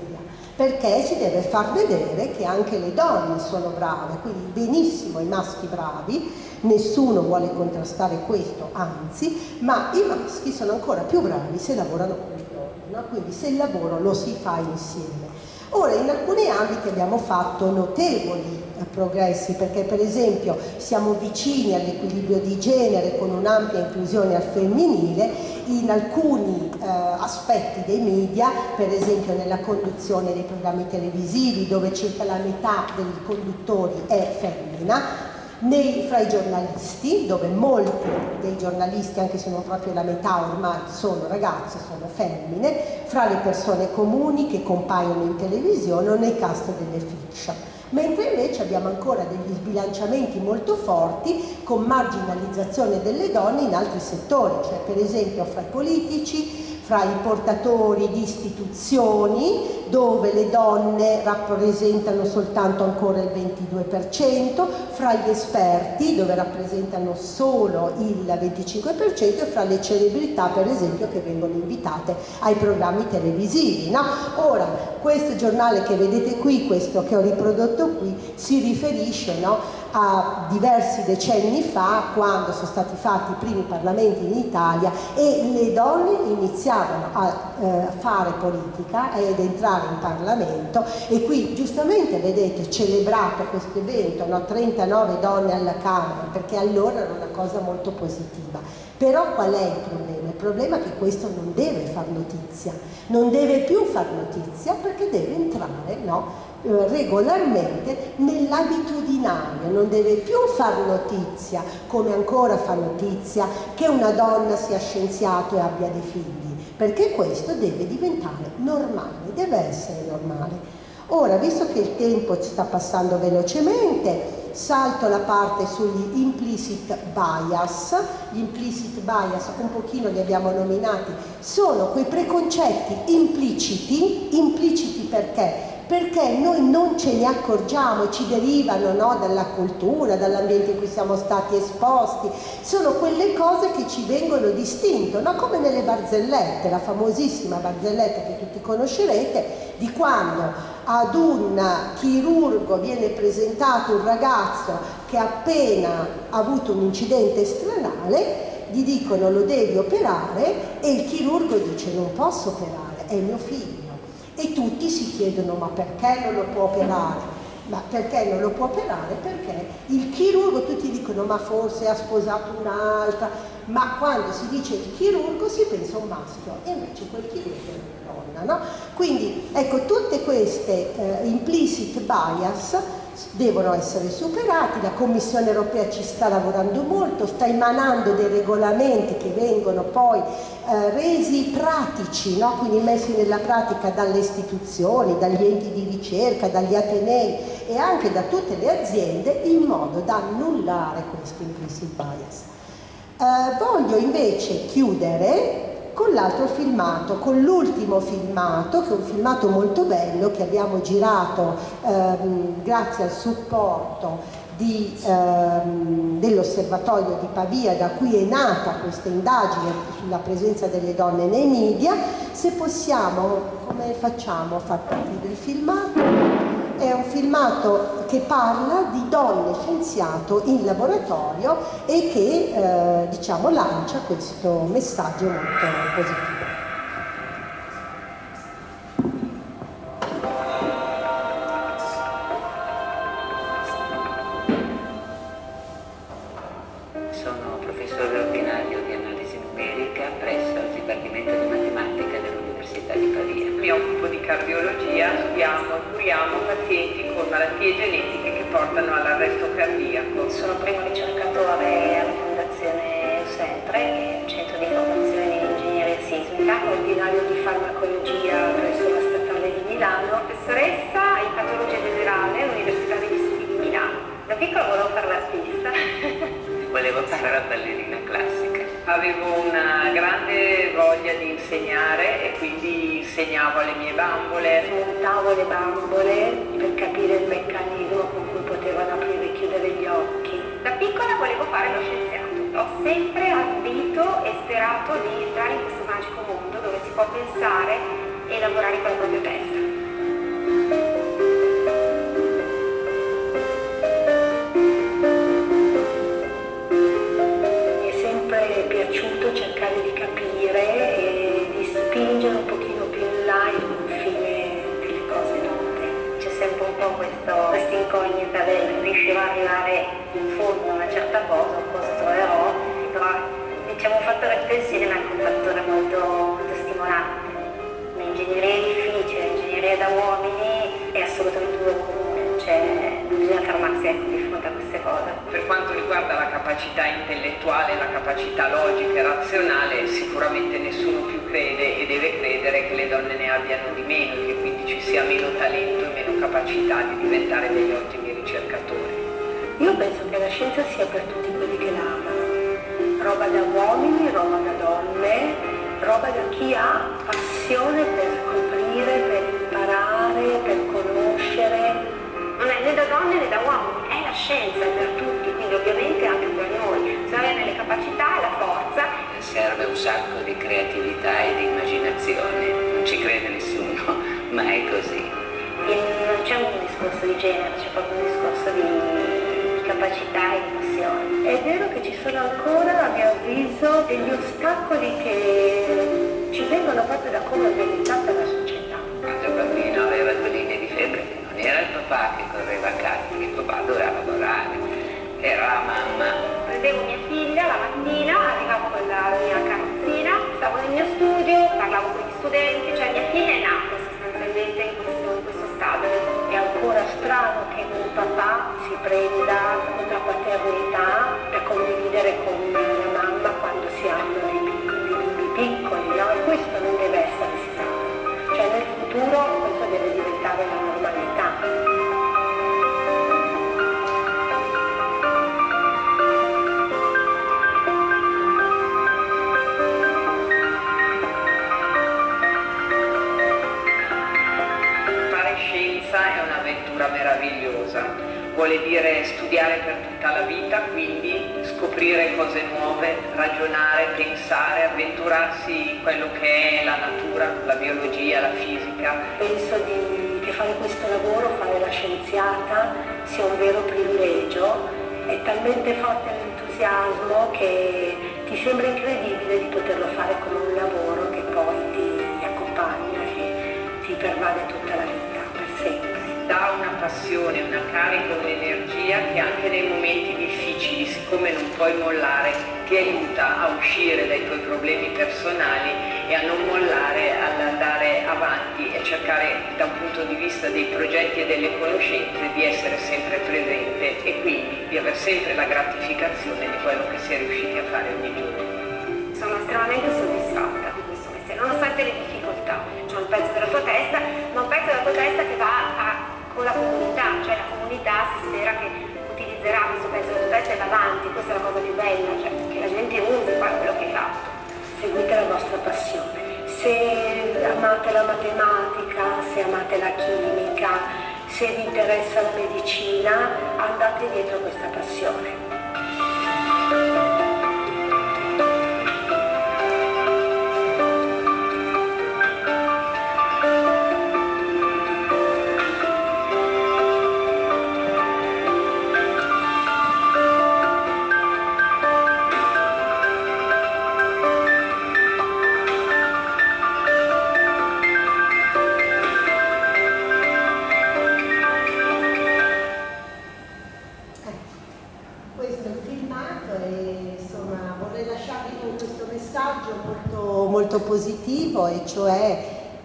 perché si deve far vedere che anche le donne sono brave, quindi benissimo i maschi bravi, nessuno vuole contrastare questo, anzi, ma i maschi sono ancora più bravi se lavorano con le donne, no? quindi se il lavoro lo si fa insieme. Ora, in alcuni ambiti abbiamo fatto notevoli progressi perché per esempio siamo vicini all'equilibrio di genere con un'ampia inclusione al femminile in alcuni eh, aspetti dei media, per esempio nella conduzione dei programmi televisivi dove circa la metà dei conduttori è femmina, nei, fra i giornalisti, dove molti dei giornalisti, anche se non proprio la metà ormai, sono ragazze, sono femmine, fra le persone comuni che compaiono in televisione o nei cast delle fiction mentre invece abbiamo ancora degli sbilanciamenti molto forti con marginalizzazione delle donne in altri settori, cioè per esempio fra i politici, fra i portatori di istituzioni dove le donne rappresentano soltanto ancora il 22%, fra gli esperti dove rappresentano solo il 25% e fra le celebrità per esempio che vengono invitate ai programmi televisivi. No? Ora, questo giornale che vedete qui, questo che ho riprodotto qui, si riferisce no, a diversi decenni fa quando sono stati fatti i primi parlamenti in Italia e le donne iniziavano a eh, fare politica ed entrare in Parlamento e qui giustamente vedete celebrato questo evento, no? 39 donne alla Camera perché allora era una cosa molto positiva. Però qual è il problema? Il problema è che questo non deve far notizia, non deve più far notizia perché deve entrare no, eh, regolarmente nell'abitudinario, non deve più far notizia, come ancora fa notizia, che una donna sia scienziato e abbia dei figli, perché questo deve diventare normale, deve essere normale. Ora, visto che il tempo sta passando velocemente, salto la parte sugli implicit bias, gli implicit bias un pochino li abbiamo nominati, sono quei preconcetti impliciti, impliciti perché? Perché noi non ce ne accorgiamo, ci derivano no, dalla cultura, dall'ambiente in cui siamo stati esposti, sono quelle cose che ci vengono distinto, no? come nelle barzellette, la famosissima barzelletta che tutti conoscerete, di quando ad un chirurgo viene presentato un ragazzo che ha appena avuto un incidente stradale, gli dicono lo devi operare e il chirurgo dice non posso operare, è mio figlio e tutti si chiedono ma perché non lo può operare? Ma perché non lo può operare? Perché il chirurgo, tutti dicono ma forse ha sposato un'altra, ma quando si dice il chirurgo si pensa a un maschio e invece quel chirurgo è una donna. No? Quindi ecco tutte queste eh, implicit bias devono essere superati, la Commissione europea ci sta lavorando molto, sta emanando dei regolamenti che vengono poi eh, resi pratici, no? quindi messi nella pratica dalle istituzioni, dagli enti di ricerca, dagli atenei e anche da tutte le aziende in modo da annullare questo implicit bias. Eh, voglio invece chiudere con l'altro filmato, con l'ultimo filmato, che è un filmato molto bello che abbiamo girato ehm, grazie al supporto ehm, dell'osservatorio di Pavia da cui è nata questa indagine sulla presenza delle donne nei media, se possiamo, come facciamo a far partire il filmato? è un filmato che parla di donne scienziato in laboratorio e che eh, diciamo, lancia questo messaggio molto positivo. Americano, ordinario di farmacologia presso la Statale di Milano, professoressa in patologia generale all'Università degli Studi di Milano. Da piccola volevo fare l'artista. volevo fare la ballerina classica. Avevo una grande voglia di insegnare e quindi insegnavo alle mie bambole. Montavo le bambole per capire il meccanismo con cui potevano aprire e chiudere gli occhi. Da piccola volevo fare lo scienziato. Ho sempre ambito e sperato di entrare in questo magico mondo dove si può pensare e lavorare con la propria testa. Mi è sempre piaciuto cercare di capire e di spingere un pochino più in là il confine delle cose note. C'è sempre un po' questa incognita del riuscire a arrivare in fondo a una certa cosa fatto letto insieme è anche un fattore molto, molto stimolante. L'ingegneria è difficile, l'ingegneria da uomini è assolutamente un luogo comune, cioè non bisogna fermarsi ecco, di fronte a queste cose. Per quanto riguarda la capacità intellettuale, la capacità logica e razionale, sicuramente nessuno più crede e deve credere che le donne ne abbiano di meno, che quindi ci sia meno talento e meno capacità di diventare degli ottimi ricercatori. Io penso che la scienza sia per tutti roba da uomini, roba da donne, roba da chi ha passione per scoprire, per imparare, per conoscere. Non è né da donne né da uomini, è la scienza per tutti, quindi ovviamente anche per noi. Bisogna avere le capacità e la forza. Serve un sacco di creatività e di immaginazione, non ci crede nessuno, ma è così. E non c'è un discorso di genere, c'è proprio un discorso di capacità e di Signore. È vero che ci sono ancora, a mio avviso, degli ostacoli che ci vengono proprio da come è organizzata la società. Quando il bambino aveva due linee di febbre, non era il papà che correva a casa, il papà doveva lavorare, era la mamma. Prendevo mia figlia la mattina, arrivavo con la mia carrozzina, stavo nel mio studio, parlavo con gli studenti, cioè mia figlia è nata sostanzialmente in questo, in questo stadio allora strano che un papà si prenda una paternità da condividere con una mamma quando si hanno dei bimbi piccoli, no? E questo non deve essere strano. Cioè nel futuro questo deve diventare la norma. avventurarsi quello che è la natura, la biologia, la fisica. Penso di, che fare questo lavoro, fare la scienziata, sia un vero privilegio. È talmente forte l'entusiasmo che ti sembra incredibile di poterlo fare come un lavoro che poi ti accompagna e ti pervade tutta la vita, per sempre. Dà una passione, una carica, un'energia che anche nei momenti difficili, siccome non puoi mollare, ti aiuta a uscire dai tuoi problemi personali e a non mollare, ad andare avanti e cercare da un punto di vista dei progetti e delle conoscenze di essere sempre presente e quindi di avere sempre la gratificazione di quello che si è riusciti a fare ogni giorno. Sono estremamente soddisfatta di questo mestiere, nonostante le difficoltà. C'è un pezzo della tua testa, ma un pezzo della tua testa che va a, con la comunità, cioè la comunità si spera che utilizzerà questo pezzo e va avanti, questa è la cosa più bella, cioè che la gente usi poi quello che hai. Seguite la vostra passione. Se amate la matematica, se amate la chimica, se vi interessa la medicina, andate dietro questa passione.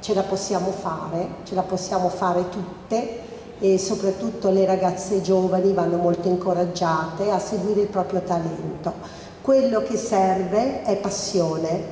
Ce la possiamo fare, ce la possiamo fare tutte e soprattutto le ragazze giovani vanno molto incoraggiate a seguire il proprio talento. Quello che serve è passione,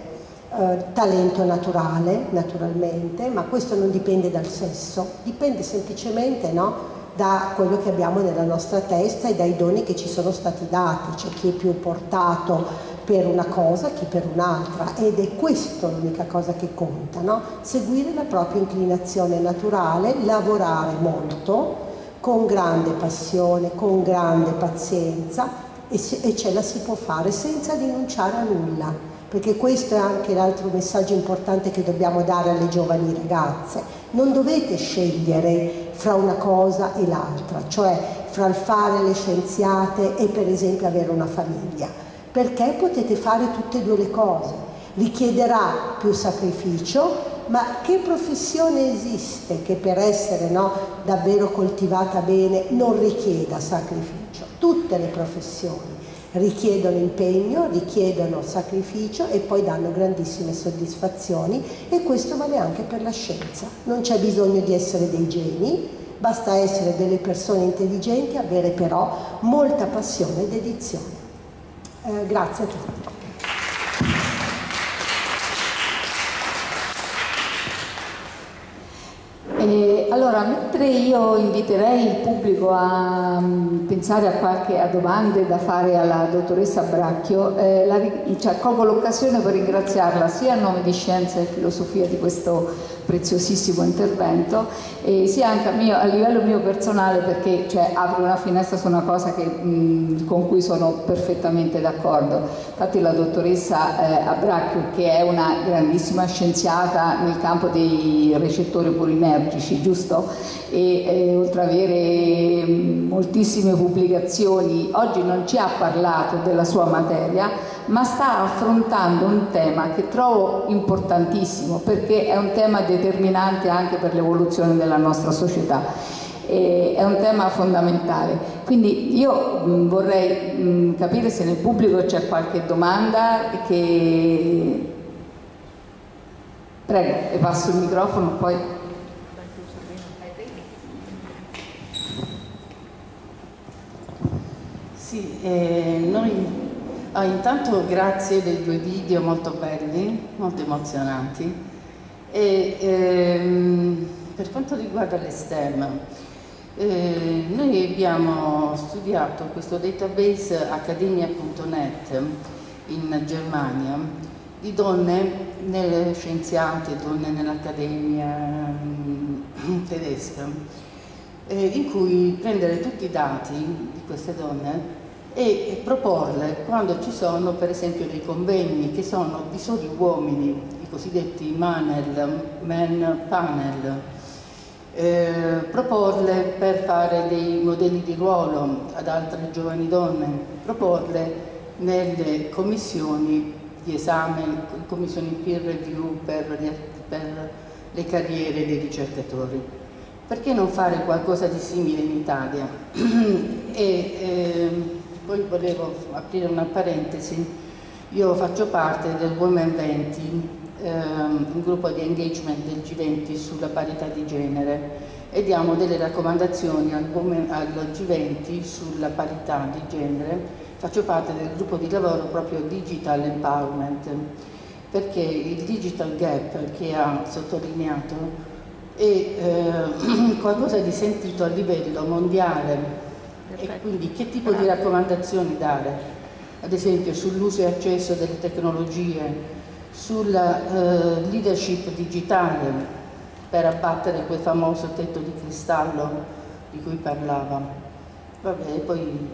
eh, talento naturale naturalmente, ma questo non dipende dal sesso, dipende semplicemente no, da quello che abbiamo nella nostra testa e dai doni che ci sono stati dati, c'è chi è più portato per una cosa, chi per un'altra ed è questa l'unica cosa che conta, no? seguire la propria inclinazione naturale, lavorare molto con grande passione, con grande pazienza e, se, e ce la si può fare senza rinunciare a nulla, perché questo è anche l'altro messaggio importante che dobbiamo dare alle giovani ragazze. Non dovete scegliere fra una cosa e l'altra, cioè fra il fare le scienziate e per esempio avere una famiglia, perché potete fare tutte e due le cose. Richiederà più sacrificio, ma che professione esiste che per essere no, davvero coltivata bene non richieda sacrificio? Tutte le professioni richiedono impegno, richiedono sacrificio e poi danno grandissime soddisfazioni e questo vale anche per la scienza. Non c'è bisogno di essere dei geni, basta essere delle persone intelligenti, avere però molta passione e dedizione. Eh, grazie a tutti. E allora, mentre io inviterei il pubblico a um, pensare a qualche a domande da fare alla dottoressa Bracchio, eh, la, cioè, colgo l'occasione per ringraziarla sia a nome di Scienza e Filosofia di questo preziosissimo intervento e sia anche a, mio, a livello mio personale perché cioè, apre una finestra su una cosa che, mh, con cui sono perfettamente d'accordo. Infatti la dottoressa eh, Abracchio, che è una grandissima scienziata nel campo dei recettori polinergici, giusto? E eh, oltre ad avere moltissime pubblicazioni, oggi non ci ha parlato della sua materia, ma sta affrontando un tema che trovo importantissimo perché è un tema determinante anche per l'evoluzione della nostra società. È un tema fondamentale. Quindi io vorrei capire se nel pubblico c'è qualche domanda che... Prego, le passo il microfono poi. Sì, eh, noi ah, intanto grazie dei due video molto belli, molto emozionanti. E ehm, per quanto riguarda le eh, noi abbiamo studiato questo database academia.net in Germania di donne nelle scienziate, donne nell'accademia mm, tedesca, eh, in cui prendere tutti i dati di queste donne e proporle quando ci sono per esempio dei convegni che sono di soli uomini, i cosiddetti manel, men panel, eh, proporle per fare dei modelli di ruolo ad altre giovani donne, proporle nelle commissioni di esame, commissioni peer review per le, per le carriere dei ricercatori. Perché non fare qualcosa di simile in Italia? e, eh, poi volevo aprire una parentesi Io faccio parte del Women 20, ehm, un gruppo di engagement del G20 sulla parità di genere e diamo delle raccomandazioni al, al G20 sulla parità di genere. Faccio parte del gruppo di lavoro proprio Digital Empowerment, perché il Digital Gap che ha sottolineato è eh, qualcosa di sentito a livello mondiale e quindi che tipo di raccomandazioni dare? Ad esempio sull'uso e accesso delle tecnologie, sulla eh, leadership digitale per abbattere quel famoso tetto di cristallo di cui parlava. Vabbè, poi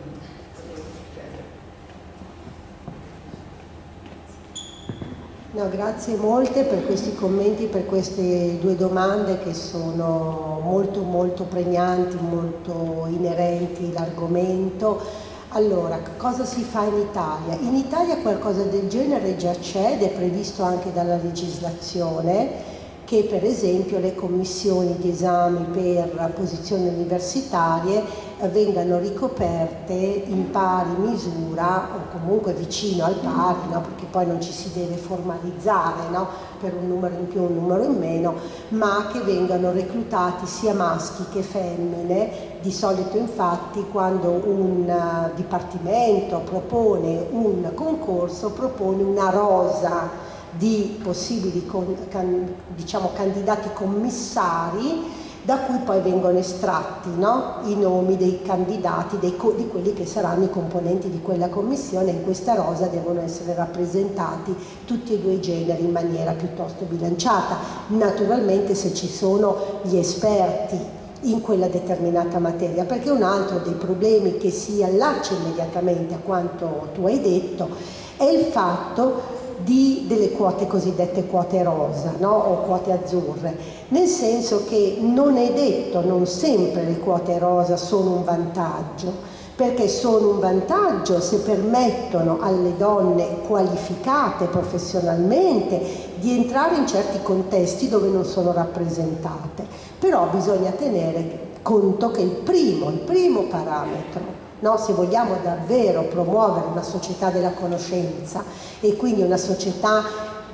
No, grazie molte per questi commenti, per queste due domande che sono molto molto pregnanti, molto inerenti all'argomento. Allora, cosa si fa in Italia? In Italia qualcosa del genere già c'è ed è previsto anche dalla legislazione che per esempio le commissioni di esami per posizioni universitarie eh, vengano ricoperte in pari misura o comunque vicino al pari, no? perché poi non ci si deve formalizzare no? per un numero in più o un numero in meno, ma che vengano reclutati sia maschi che femmine. Di solito infatti quando un uh, dipartimento propone un concorso propone una rosa di possibili can, diciamo, candidati commissari da cui poi vengono estratti no? i nomi dei candidati, dei, di quelli che saranno i componenti di quella commissione. In questa rosa devono essere rappresentati tutti e due i generi in maniera piuttosto bilanciata. Naturalmente se ci sono gli esperti in quella determinata materia, perché un altro dei problemi che si allaccia immediatamente a quanto tu hai detto è il fatto di, delle quote cosiddette quote rosa no? o quote azzurre, nel senso che non è detto, non sempre le quote rosa sono un vantaggio, perché sono un vantaggio se permettono alle donne qualificate professionalmente di entrare in certi contesti dove non sono rappresentate, però bisogna tenere conto che il primo, il primo parametro no? se vogliamo davvero promuovere una società della conoscenza e quindi una società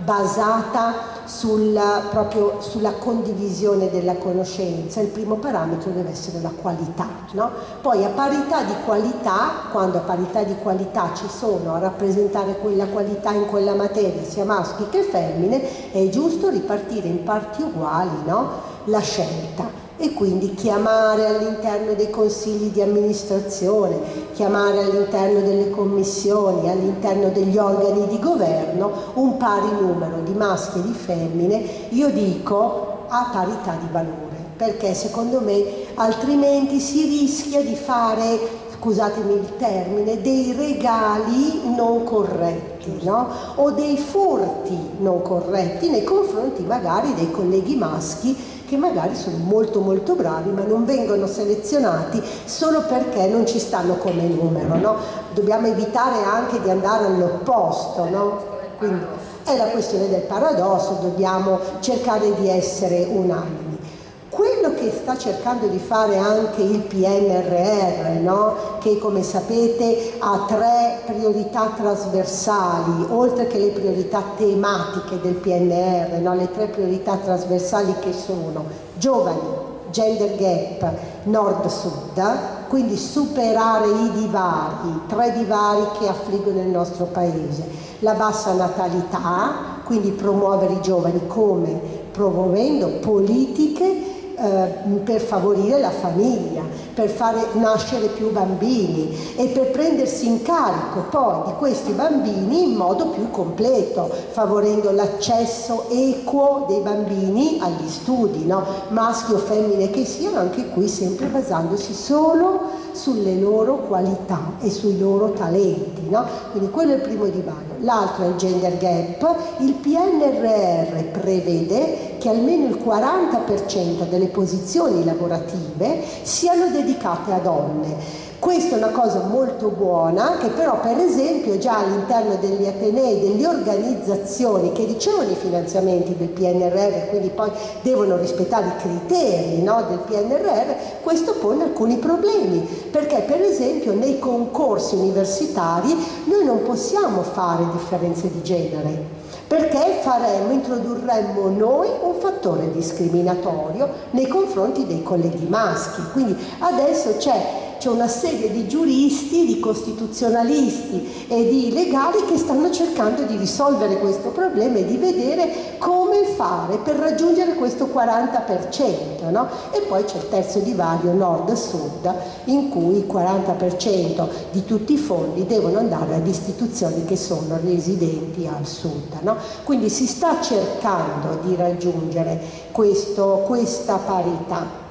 basata sul, proprio sulla condivisione della conoscenza, il primo parametro deve essere la qualità. No? Poi a parità di qualità, quando a parità di qualità ci sono a rappresentare quella qualità in quella materia, sia maschi che femmine, è giusto ripartire in parti uguali no? la scelta e quindi chiamare all'interno dei consigli di amministrazione, chiamare all'interno delle commissioni, all'interno degli organi di governo un pari numero di maschi e di femmine, io dico a parità di valore, perché secondo me altrimenti si rischia di fare scusatemi il termine, dei regali non corretti no? o dei furti non corretti nei confronti magari dei colleghi maschi che magari sono molto molto bravi ma non vengono selezionati solo perché non ci stanno come numero. No? Dobbiamo evitare anche di andare all'opposto. No? Quindi è la questione del paradosso, dobbiamo cercare di essere unanimi. Quello che sta cercando di fare anche il PNRR, no? che come sapete ha tre priorità trasversali, oltre che le priorità tematiche del PNR, no? le tre priorità trasversali che sono giovani, gender gap, nord-sud, quindi superare i divari, tre divari che affliggono il nostro paese, la bassa natalità, quindi promuovere i giovani come promuovendo politiche per favorire la famiglia, per fare nascere più bambini e per prendersi in carico poi di questi bambini in modo più completo, favorendo l'accesso equo dei bambini agli studi, no? maschi o femmine che siano, anche qui sempre basandosi solo sulle loro qualità e sui loro talenti. No? Quindi quello è il primo divario. L'altro è il gender gap. Il PNRR prevede che almeno il 40% delle posizioni lavorative siano dedicate a donne Questa è una cosa molto buona che però per esempio già all'interno degli Atenei, delle organizzazioni che ricevono i finanziamenti del PNRR, quindi poi devono rispettare i criteri no, del PNRR, questo pone alcuni problemi, perché per esempio nei concorsi universitari noi non possiamo fare differenze di genere perché faremmo, introdurremmo noi un fattore discriminatorio nei confronti dei colleghi maschi. Quindi adesso c'è c'è una serie di giuristi, di costituzionalisti e di legali che stanno cercando di risolvere questo problema e di vedere come fare per raggiungere questo 40%. No? E poi c'è il terzo divario nord-sud in cui il 40% di tutti i fondi devono andare ad istituzioni che sono residenti al sud. No? Quindi si sta cercando di raggiungere questo, questa parità.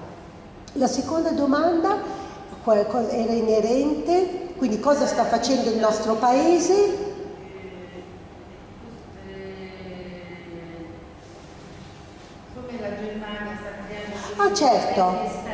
La seconda domanda era inerente, quindi cosa sta facendo il nostro Paese? Come la Germania sta creando Ah certo.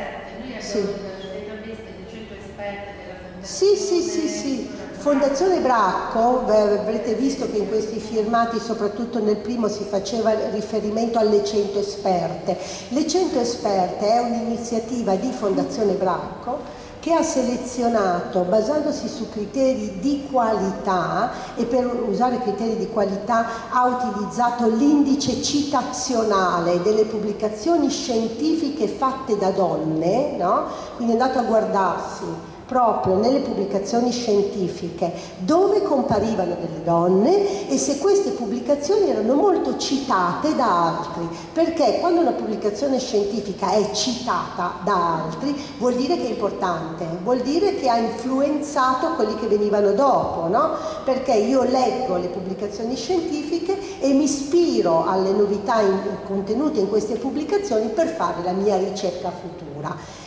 Sì. il database delle 100 esperte della Fondazione. Sì, sì, sì, sì. Fondazione Bracco, avrete visto che in questi firmati, soprattutto nel primo, si faceva riferimento alle 100 esperte. Le 100 esperte è un'iniziativa di Fondazione Bracco che ha selezionato, basandosi su criteri di qualità e per usare criteri di qualità ha utilizzato l'indice citazionale delle pubblicazioni scientifiche fatte da donne, no? quindi è andato a guardarsi proprio nelle pubblicazioni scientifiche dove comparivano delle donne e se queste pubblicazioni erano molto citate da altri, perché quando una pubblicazione scientifica è citata da altri vuol dire che è importante, vuol dire che ha influenzato quelli che venivano dopo, no? Perché io leggo le pubblicazioni scientifiche e mi ispiro alle novità in- contenute in queste pubblicazioni per fare la mia ricerca futura.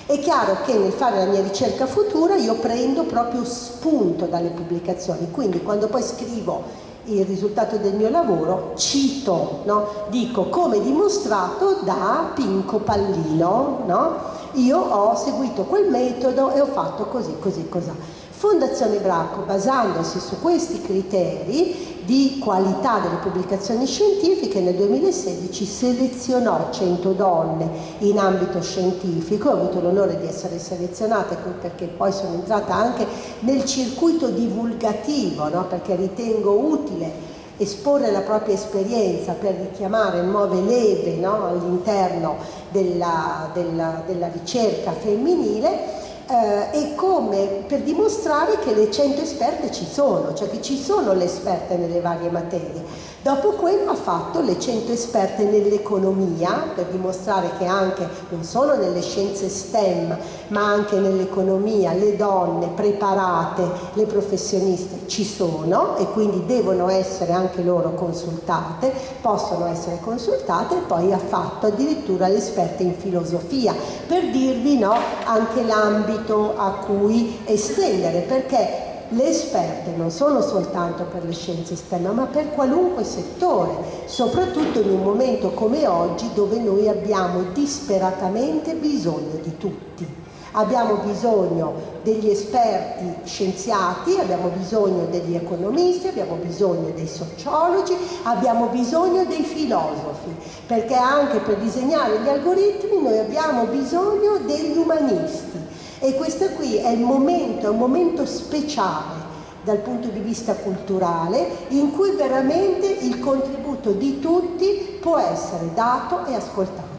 È chiaro che nel fare la mia ricerca futura io prendo proprio spunto dalle pubblicazioni, quindi quando poi scrivo il risultato del mio lavoro cito, no? dico come dimostrato da Pinco Pallino, no? io ho seguito quel metodo e ho fatto così, così, così. Fondazione Bracco, basandosi su questi criteri di qualità delle pubblicazioni scientifiche, nel 2016 selezionò 100 donne in ambito scientifico, ho avuto l'onore di essere selezionata perché poi sono entrata anche nel circuito divulgativo, no? perché ritengo utile esporre la propria esperienza per richiamare nuove leve no? all'interno della, della, della ricerca femminile eh, e come per dimostrare che le 100 esperte ci sono, cioè che ci sono le esperte nelle varie materie. Dopo quello ha fatto le 100 esperte nell'economia per dimostrare che anche non solo nelle scienze STEM ma anche nell'economia le donne preparate, le professioniste ci sono e quindi devono essere anche loro consultate, possono essere consultate e poi ha fatto addirittura le esperte in filosofia per dirvi no, anche l'ambito a cui estendere perché le esperte non sono soltanto per le scienze STEM, ma per qualunque settore, soprattutto in un momento come oggi dove noi abbiamo disperatamente bisogno di tutti. Abbiamo bisogno degli esperti scienziati, abbiamo bisogno degli economisti, abbiamo bisogno dei sociologi, abbiamo bisogno dei filosofi, perché anche per disegnare gli algoritmi noi abbiamo bisogno degli umanisti. E questo qui è il momento, è un momento speciale dal punto di vista culturale in cui veramente il contributo di tutti può essere dato e ascoltato.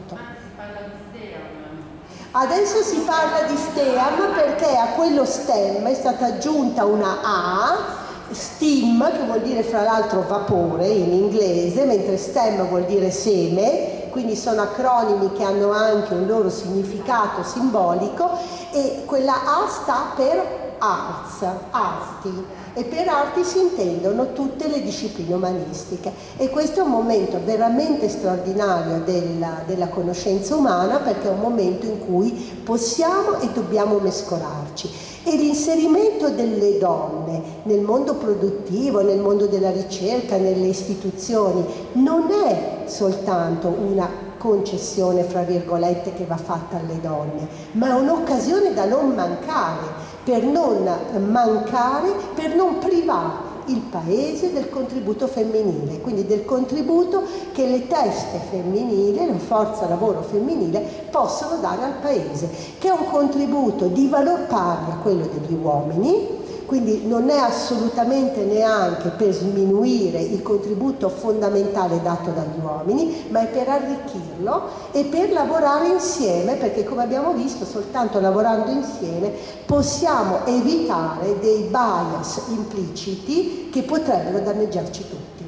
Adesso si parla di STEAM perché a quello STEM è stata aggiunta una A, STEAM che vuol dire fra l'altro vapore in inglese, mentre STEM vuol dire seme, quindi sono acronimi che hanno anche un loro significato simbolico e quella A sta per arts, arti. E per arti si intendono tutte le discipline umanistiche. E questo è un momento veramente straordinario della, della conoscenza umana perché è un momento in cui possiamo e dobbiamo mescolarci e l'inserimento delle donne nel mondo produttivo, nel mondo della ricerca, nelle istituzioni non è soltanto una concessione fra virgolette che va fatta alle donne, ma è un'occasione da non mancare per non mancare, per non privare il paese del contributo femminile, quindi del contributo che le teste femminili, la forza lavoro femminile possono dare al paese, che è un contributo di valor pari a quello degli uomini, quindi non è assolutamente neanche per sminuire il contributo fondamentale dato dagli uomini, ma è per arricchirlo e per lavorare insieme, perché come abbiamo visto soltanto lavorando insieme possiamo evitare dei bias impliciti che potrebbero danneggiarci tutti.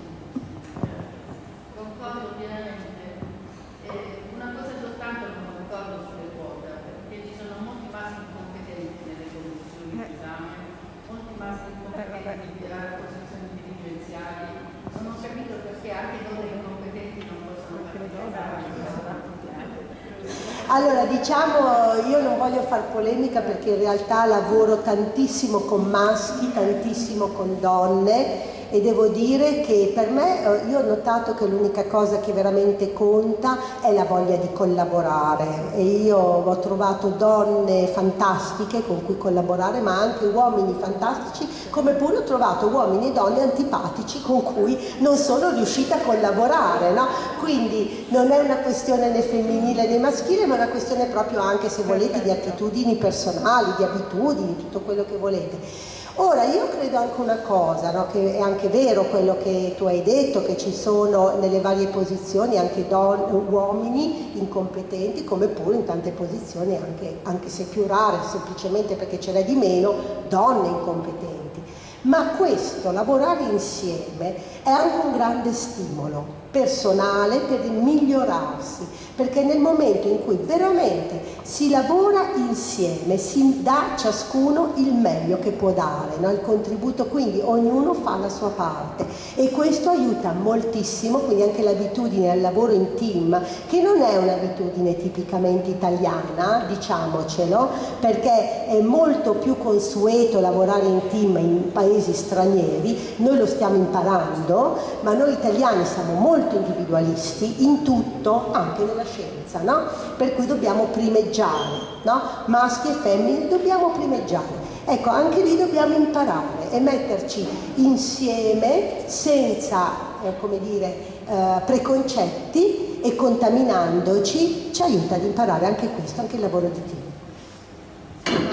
Allora diciamo, io non voglio fare polemica perché in realtà lavoro tantissimo con maschi, tantissimo con donne e devo dire che per me, eh, io ho notato che l'unica cosa che veramente conta è la voglia di collaborare e io ho trovato donne fantastiche con cui collaborare ma anche uomini fantastici come pure ho trovato uomini e donne antipatici con cui non sono riuscita a collaborare, no? quindi non è una questione né femminile né maschile ma è una questione proprio anche se volete di attitudini personali, di abitudini, tutto quello che volete. Ora io credo anche una cosa, no? che è anche vero quello che tu hai detto, che ci sono nelle varie posizioni anche uomini incompetenti, come pure in tante posizioni, anche, anche se più rare, semplicemente perché ce n'è di meno, donne incompetenti. Ma questo, lavorare insieme, è anche un grande stimolo personale per migliorarsi, perché nel momento in cui veramente si lavora insieme, si dà ciascuno il meglio che può dare, no? il contributo, quindi ognuno fa la sua parte e questo aiuta moltissimo, quindi anche l'abitudine al lavoro in team, che non è un'abitudine tipicamente italiana, diciamocelo, perché è molto più consueto lavorare in team in paesi stranieri, noi lo stiamo imparando, ma noi italiani siamo molto individualisti in tutto, anche nella scienza, no? per cui dobbiamo primeggiare, no? maschi e femmine dobbiamo primeggiare. Ecco, anche lì dobbiamo imparare e metterci insieme senza, eh, come dire, eh, preconcetti e contaminandoci ci aiuta ad imparare anche questo, anche il lavoro di team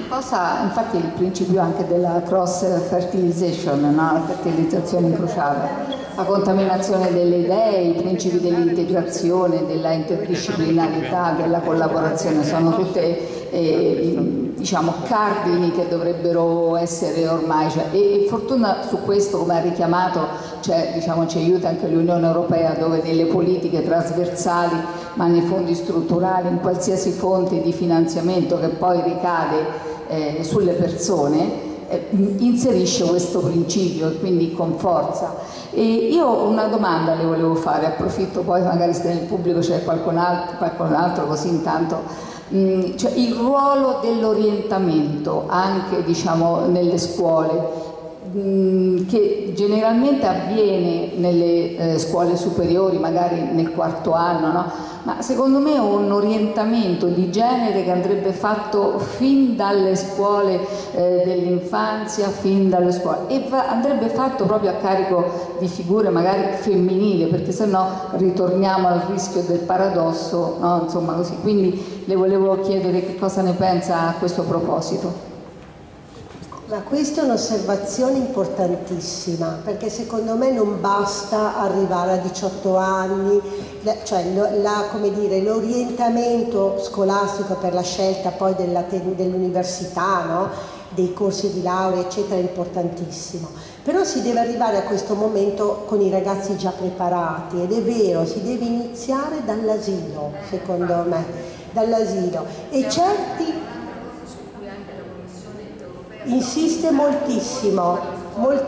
cosa, infatti il principio anche della cross fertilization, no? la fertilizzazione incrociata, la contaminazione delle idee, i principi dell'integrazione, della interdisciplinarità, della collaborazione, sono tutte eh, diciamo, cardini che dovrebbero essere ormai, cioè, e, e, fortuna su questo come ha richiamato cioè, diciamo, ci aiuta anche l'Unione Europea dove nelle politiche trasversali ma nei fondi strutturali, in qualsiasi fonte di finanziamento che poi ricade eh, sulle persone inserisce questo principio e quindi con forza. E io una domanda le volevo fare, approfitto poi magari se nel pubblico c'è qualcun altro, qualcun altro così intanto mm, cioè il ruolo dell'orientamento anche diciamo, nelle scuole che generalmente avviene nelle eh, scuole superiori, magari nel quarto anno, no? ma secondo me è un orientamento di genere che andrebbe fatto fin dalle scuole eh, dell'infanzia, fin dalle scuole e va, andrebbe fatto proprio a carico di figure magari femminili perché se no ritorniamo al rischio del paradosso, no? insomma così. Quindi le volevo chiedere che cosa ne pensa a questo proposito. Ma questa è un'osservazione importantissima perché secondo me non basta arrivare a 18 anni, cioè l'orientamento scolastico per la scelta poi dell'università, no? dei corsi di laurea eccetera è importantissimo, però si deve arrivare a questo momento con i ragazzi già preparati ed è vero, si deve iniziare dall'asilo secondo me, dall'asilo e certi insiste moltissimo, molt,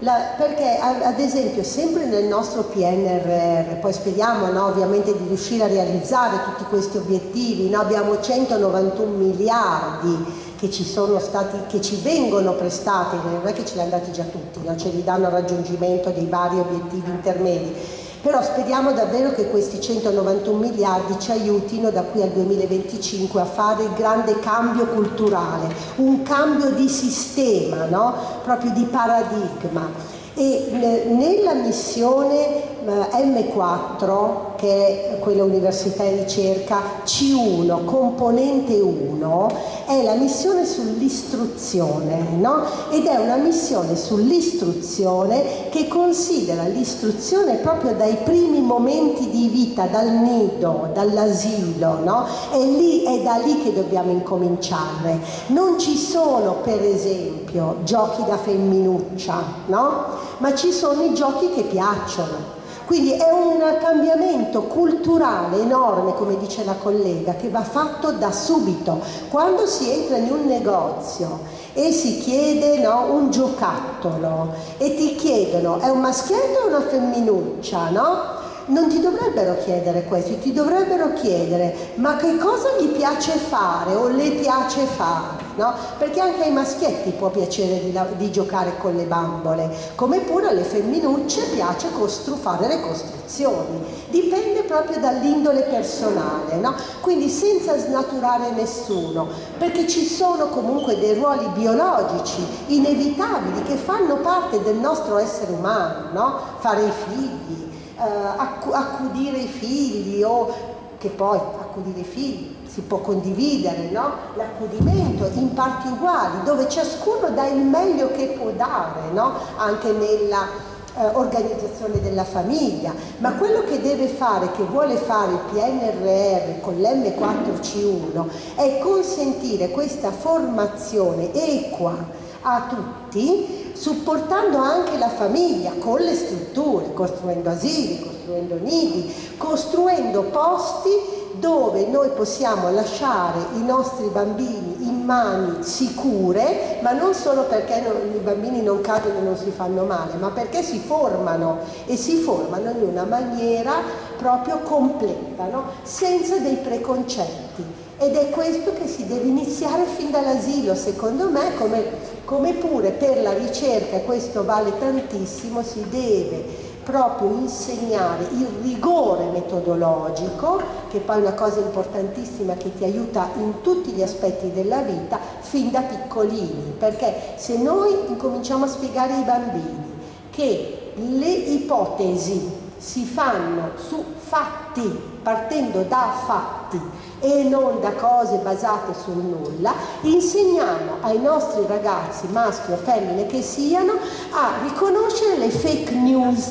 la, perché ad esempio sempre nel nostro PNRR, poi speriamo no, ovviamente di riuscire a realizzare tutti questi obiettivi, no? abbiamo 191 miliardi che ci, stati, che ci vengono prestati, non è che ce li hanno dati già tutti, no? ce li danno a raggiungimento dei vari obiettivi intermedi Però speriamo davvero che questi 191 miliardi ci aiutino da qui al 2025 a fare il grande cambio culturale, un cambio di sistema, no? proprio di paradigma. E nella missione eh, M4, che è quella università e ricerca, C1, componente 1, è la missione sull'istruzione, no? Ed è una missione sull'istruzione che considera l'istruzione proprio dai primi momenti di vita, dal nido, dall'asilo, no? È, lì, è da lì che dobbiamo incominciare. Non ci sono, per esempio, giochi da femminuccia, no? Ma ci sono i giochi che piacciono quindi è un cambiamento culturale enorme, come dice la collega, che va fatto da subito. Quando si entra in un negozio e si chiede no, un giocattolo e ti chiedono è un maschietto o una femminuccia, no? non ti dovrebbero chiedere questo, ti dovrebbero chiedere ma che cosa gli piace fare o le piace fare, no? Perché anche ai maschietti può piacere di, di giocare con le bambole, come pure alle femminucce piace fare le costruzioni, dipende proprio dall'indole personale, no? Quindi senza snaturare nessuno, perché ci sono comunque dei ruoli biologici inevitabili che fanno parte del nostro essere umano, no? Fare i figli, eh, accudire i figli o che poi accudire i figli si può condividere, no? l'accudimento in parti uguali, dove ciascuno dà il meglio che può dare, no? anche nella eh, organizzazione della famiglia, ma quello che deve fare, che vuole fare il PNRR con l'M4C1 è consentire questa formazione equa a tutti supportando anche la famiglia con le strutture, costruendo asili, costruendo nidi, costruendo posti dove noi possiamo lasciare i nostri bambini in mani sicure, ma non solo perché non, i bambini non cadono e non si fanno male, ma perché si formano e si formano in una maniera proprio completa, no? senza dei preconcetti. Ed è questo che si deve iniziare fin dall'asilo, secondo me, come, come pure per la ricerca, questo vale tantissimo, si deve proprio insegnare il rigore metodologico, che poi è una cosa importantissima che ti aiuta in tutti gli aspetti della vita, fin da piccolini, perché se noi incominciamo a spiegare ai bambini che le ipotesi si fanno su fatti, partendo da fatti, e non da cose basate sul nulla, insegniamo ai nostri ragazzi, maschi o femmine che siano, a riconoscere le fake news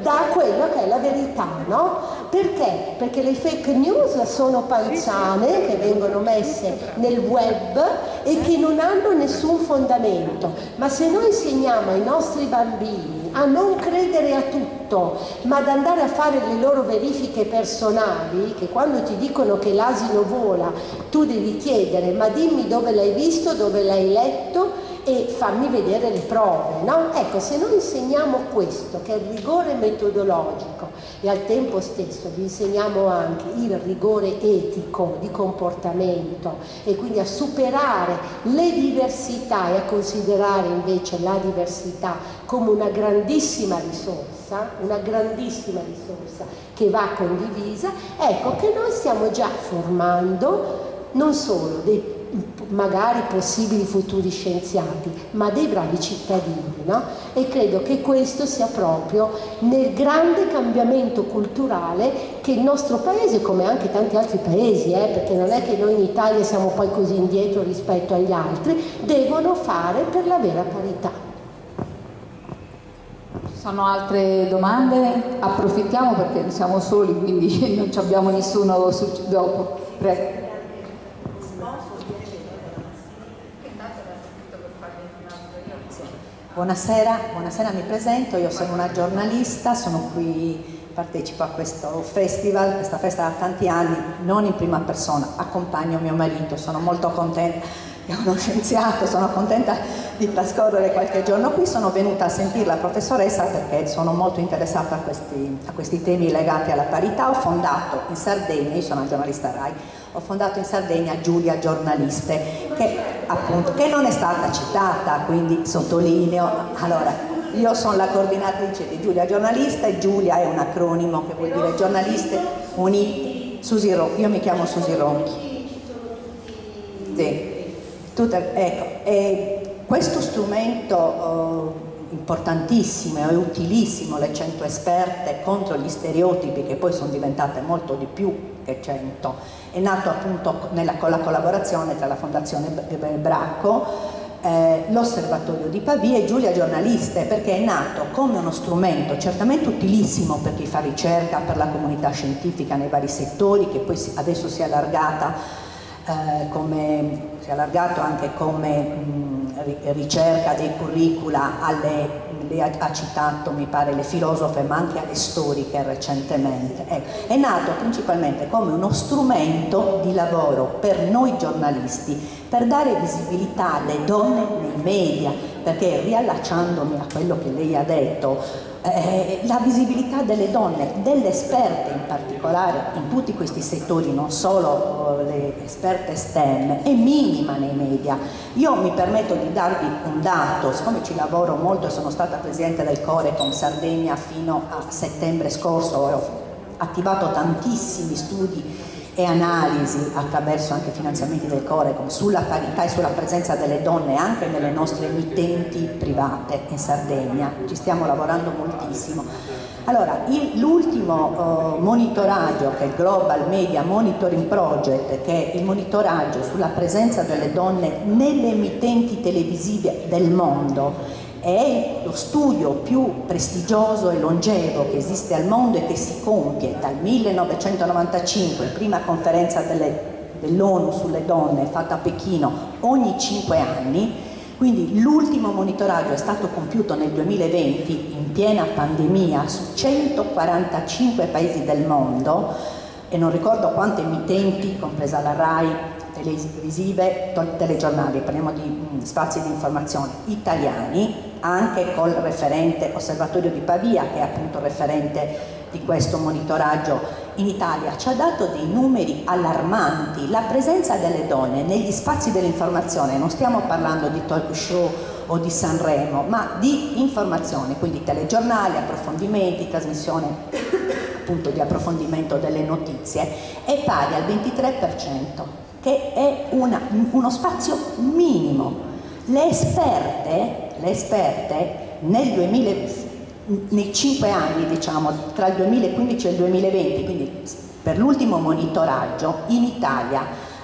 da quello che è la verità, no? Perché? Perché le fake news sono panzane che vengono messe nel web e che non hanno nessun fondamento, ma se noi insegniamo ai nostri bambini a non credere a tutto, ma ad andare a fare le loro verifiche personali, che quando ti dicono che l'asino vola, tu devi chiedere ma dimmi dove l'hai visto, dove l'hai letto e fammi vedere le prove. No? Ecco, se noi insegniamo questo, che è il rigore metodologico, e al tempo stesso vi insegniamo anche il rigore etico di comportamento e quindi a superare le diversità e a considerare invece la diversità come una grandissima risorsa, una grandissima risorsa che va condivisa, ecco che noi stiamo già formando non solo dei magari possibili futuri scienziati, ma dei bravi cittadini. No? E credo che questo sia proprio nel grande cambiamento culturale che il nostro paese, come anche tanti altri paesi, eh, perché non è che noi in Italia siamo poi così indietro rispetto agli altri, devono fare per la vera parità. Ci sono altre domande? Approfittiamo perché siamo soli, quindi non abbiamo nessuno dopo. Prego. Buonasera, buonasera, mi presento, io sono una giornalista, sono qui, partecipo a questo festival, questa festa da tanti anni, non in prima persona, accompagno mio marito, sono molto contenta, è uno scienziato, sono contenta di trascorrere qualche giorno qui, sono venuta a sentire la professoressa perché sono molto interessata a questi, a questi temi legati alla parità, ho fondato in Sardegna, io sono una giornalista RAI, ho fondato in Sardegna Giulia Giornaliste, che appunto che non è stata citata, quindi sottolineo. Allora, io sono la coordinatrice di Giulia Giornalista e Giulia è un acronimo che vuol dire giornaliste uniti. Susi Ron- io mi chiamo Susi Ronchi. Sì. Tutte, ecco, questo strumento eh, importantissimo e utilissimo, le 100 esperte contro gli stereotipi che poi sono diventate molto di più che 100, è nato appunto nella, con la collaborazione tra la Fondazione Bracco eh, l'Osservatorio di Pavia e Giulia Giornaliste perché è nato come uno strumento certamente utilissimo per chi fa ricerca, per la comunità scientifica nei vari settori che poi adesso si è allargata eh, come, si è allargato anche come mh, ricerca dei curricula alle lei ha, citato, mi pare, le filosofe, ma anche alle storiche recentemente. Ecco, è nato principalmente come uno strumento di lavoro per noi giornalisti, per dare visibilità alle donne nei media, perché riallacciandomi a quello che lei ha detto, eh, la visibilità delle donne, delle esperte in particolare in tutti questi settori, non solo eh, le esperte STEM, è minima nei media. Io mi permetto di darvi un dato, siccome ci lavoro molto sono stata presidente del Corecom Sardegna fino a settembre scorso, ho attivato tantissimi studi e analisi attraverso anche finanziamenti del Corecom sulla parità e sulla presenza delle donne anche nelle nostre emittenti private in Sardegna, ci stiamo lavorando moltissimo. Allora, l'ultimo uh, monitoraggio che è il Global Media Monitoring Project, che è il monitoraggio sulla presenza delle donne nelle emittenti televisive del mondo, è lo studio più prestigioso e longevo che esiste al mondo e che si compie dal 1995, prima conferenza dell'ONU sulle donne fatta a Pechino ogni cinque anni, quindi l'ultimo monitoraggio è stato compiuto nel 2020 in piena pandemia su 145 paesi del mondo. E non ricordo quante emittenti, compresa la RAI, televisive, telegiornali, parliamo di mm, spazi di informazione italiani, anche col referente Osservatorio di Pavia, che è appunto referente di questo monitoraggio in Italia, ci ha dato dei numeri allarmanti. La presenza delle donne negli spazi dell'informazione, non stiamo parlando di talk show o di Sanremo, ma di informazione, quindi telegiornali, approfondimenti, trasmissione appunto di approfondimento delle notizie, è pari al 23%, che è una, uno spazio minimo. Le esperte le esperte nel 2000, nei cinque anni, diciamo, tra il 2015 e il 2020, quindi per l'ultimo monitoraggio, in Italia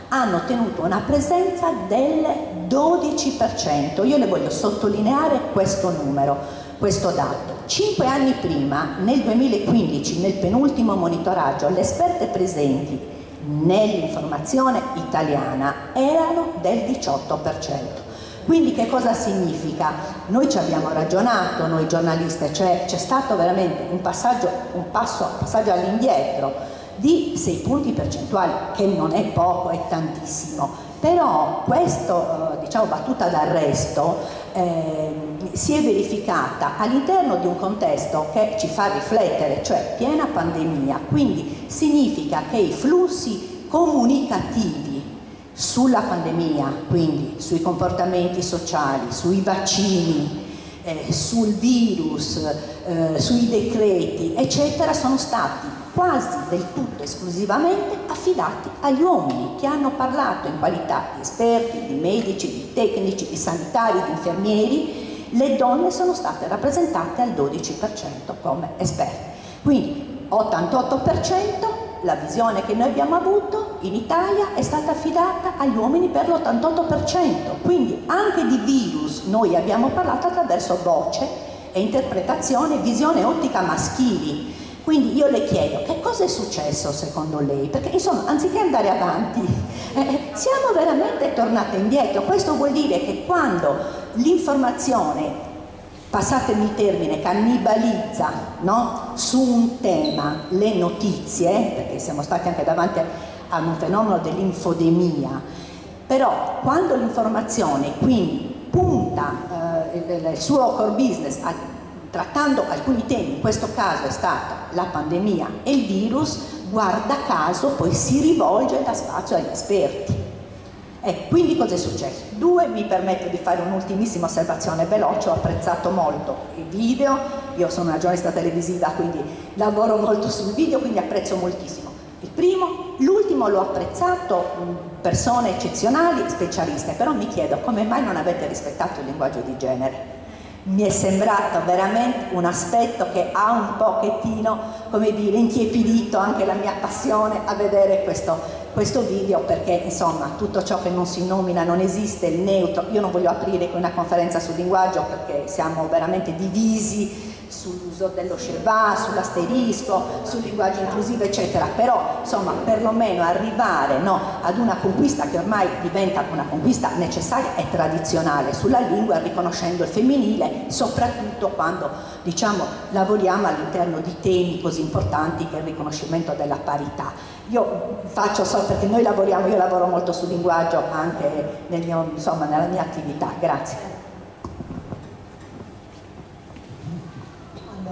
hanno ottenuto una presenza del 12%. Io le voglio sottolineare questo numero, questo dato. Cinque anni prima, nel 2015, nel penultimo monitoraggio, le esperte presenti nell'informazione italiana erano del 18%. Quindi che cosa significa? Noi ci abbiamo ragionato, noi giornalisti, cioè c'è stato veramente un passaggio, un passo, passaggio all'indietro di 6 punti percentuali, che non è poco, è tantissimo, però questo, eh, diciamo, battuta d'arresto eh, si è verificata all'interno di un contesto che ci fa riflettere, cioè piena pandemia, quindi significa che i flussi comunicativi sulla pandemia, quindi sui comportamenti sociali, sui vaccini, eh, sul virus, eh, sui decreti, eccetera, sono stati quasi del tutto esclusivamente affidati agli uomini che hanno parlato in qualità di esperti, di medici, di tecnici, di sanitari, di infermieri. Le donne sono state rappresentate al 12% come esperte. Quindi 88% la visione che noi abbiamo avuto in Italia è stata affidata agli uomini per l'88%, quindi anche di virus noi abbiamo parlato attraverso voce e interpretazione, visione ottica maschili. Quindi io le chiedo che cosa è successo secondo lei? Perché insomma, anziché andare avanti, eh, siamo veramente tornate indietro. Questo vuol dire che quando l'informazione passatemi il termine, cannibalizza no? su un tema le notizie, perché siamo stati anche davanti a un fenomeno dell'infodemia, però quando l'informazione quindi punta eh, il, suo core business a, trattando alcuni temi, in questo caso è stata la pandemia e il virus, guarda caso poi si rivolge da spazio agli esperti. E quindi cosa è successo? Due, mi permetto di fare un'ultimissima osservazione veloce, ho apprezzato molto i video, io sono una giornalista televisiva quindi lavoro molto sul video, quindi apprezzo moltissimo. Il primo, l'ultimo l'ho apprezzato, persone eccezionali, specialiste, però mi chiedo come mai non avete rispettato il linguaggio di genere? Mi è sembrato veramente un aspetto che ha un pochettino, come dire, intiepidito anche la mia passione a vedere questo, questo video perché insomma tutto ciò che non si nomina non esiste, il neutro, io non voglio aprire qui una conferenza sul linguaggio perché siamo veramente divisi sull'uso dello Sheva, sull'asterisco, sul linguaggio inclusivo eccetera, però insomma perlomeno arrivare no, ad una conquista che ormai diventa una conquista necessaria e tradizionale sulla lingua riconoscendo il femminile soprattutto quando diciamo lavoriamo all'interno di temi così importanti che il riconoscimento della parità. Io faccio so perché noi lavoriamo, io lavoro molto sul linguaggio anche nel mio, insomma, nella mia attività, grazie.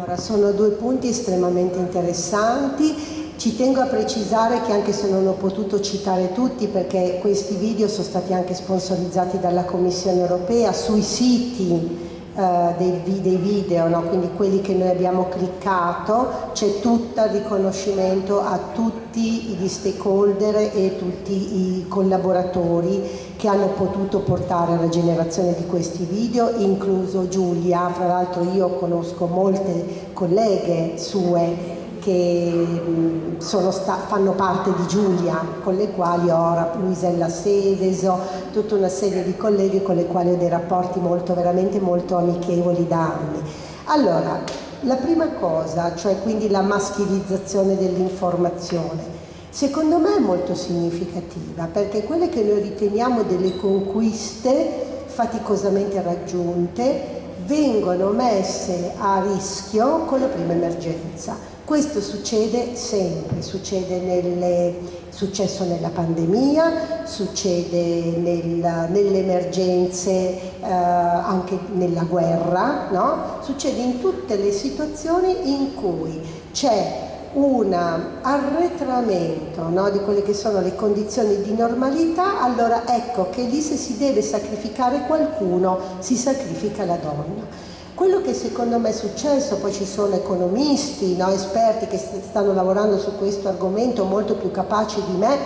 Allora, sono due punti estremamente interessanti. Ci tengo a precisare che anche se non ho potuto citare tutti perché questi video sono stati anche sponsorizzati dalla Commissione europea sui siti eh, dei, dei, video, no? quindi quelli che noi abbiamo cliccato, c'è tutto il riconoscimento a tutti gli stakeholder e tutti i collaboratori che hanno potuto portare alla generazione di questi video, incluso Giulia, fra l'altro io conosco molte colleghe sue che fanno parte di Giulia, con le quali ho Luisella Seveso, tutta una serie di colleghi con le quali ho dei rapporti molto, veramente molto amichevoli da anni. Allora, la prima cosa, cioè quindi la maschilizzazione dell'informazione, secondo me è molto significativa perché quelle che noi riteniamo delle conquiste faticosamente raggiunte vengono messe a rischio con la prima emergenza. Questo succede sempre, succede nelle, successo nella pandemia, succede nel, nelle emergenze, eh, anche nella guerra, no? succede in tutte le situazioni in cui c'è un arretramento no, di quelle che sono le condizioni di normalità, allora ecco che lì se si deve sacrificare qualcuno si sacrifica la donna. Quello che secondo me è successo, poi ci sono economisti, no, esperti che stanno lavorando su questo argomento molto più capaci di me,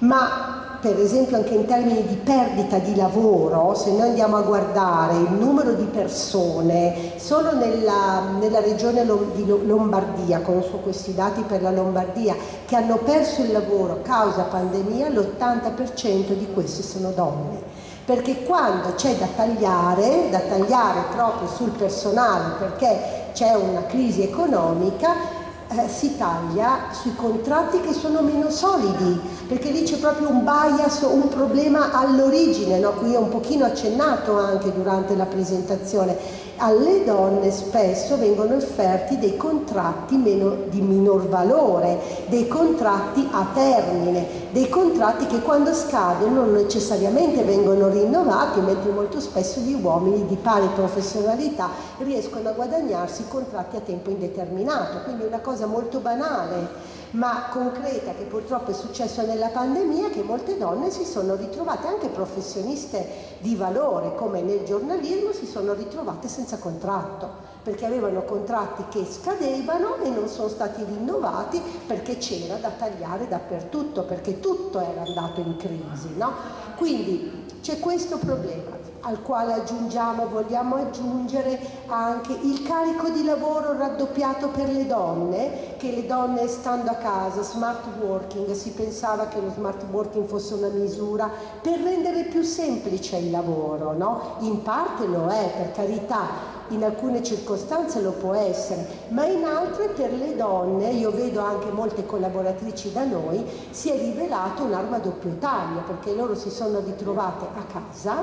ma per esempio anche in termini di perdita di lavoro, se noi andiamo a guardare il numero di persone solo nella, nella regione di Lombardia, conosco questi dati per la Lombardia, che hanno perso il lavoro causa pandemia, l'80% di questi sono donne. Perché quando c'è da tagliare, da tagliare proprio sul personale perché c'è una crisi economica, eh, si taglia sui contratti che sono meno solidi, perché lì c'è proprio un bias, un problema all'origine, no? qui ho un pochino accennato anche durante la presentazione alle donne spesso vengono offerti dei contratti meno, di minor valore, dei contratti a termine, dei contratti che quando scadono non necessariamente vengono rinnovati, mentre molto spesso gli uomini di pari professionalità riescono a guadagnarsi contratti a tempo indeterminato, quindi una cosa molto banale ma concreta che purtroppo è successo nella pandemia che molte donne si sono ritrovate, anche professioniste di valore come nel giornalismo, si sono ritrovate senza contratto perché avevano contratti che scadevano e non sono stati rinnovati perché c'era da tagliare dappertutto, perché tutto era andato in crisi. No? Quindi c'è questo problema al quale aggiungiamo, vogliamo aggiungere anche il carico di lavoro raddoppiato per le donne, che le donne stando a casa, smart working, si pensava che lo smart working fosse una misura per rendere più semplice il lavoro, no? In parte lo è, per carità, in alcune circostanze lo può essere, ma in altre per le donne, io vedo anche molte collaboratrici da noi, si è rivelato un'arma a doppio taglio, perché loro si sono ritrovate a casa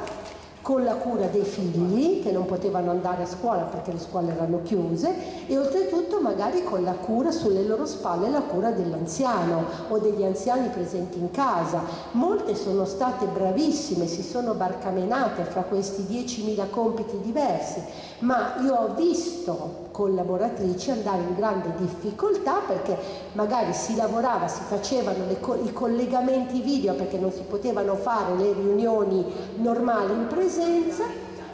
con la cura dei figli che non potevano andare a scuola perché le scuole erano chiuse e oltretutto magari con la cura sulle loro spalle la cura dell'anziano o degli anziani presenti in casa. Molte sono state bravissime, si sono barcamenate fra questi 10.000 compiti diversi, ma io ho visto collaboratrici andare in grande difficoltà perché magari si lavorava, si facevano co i collegamenti video perché non si potevano fare le riunioni normali in presenza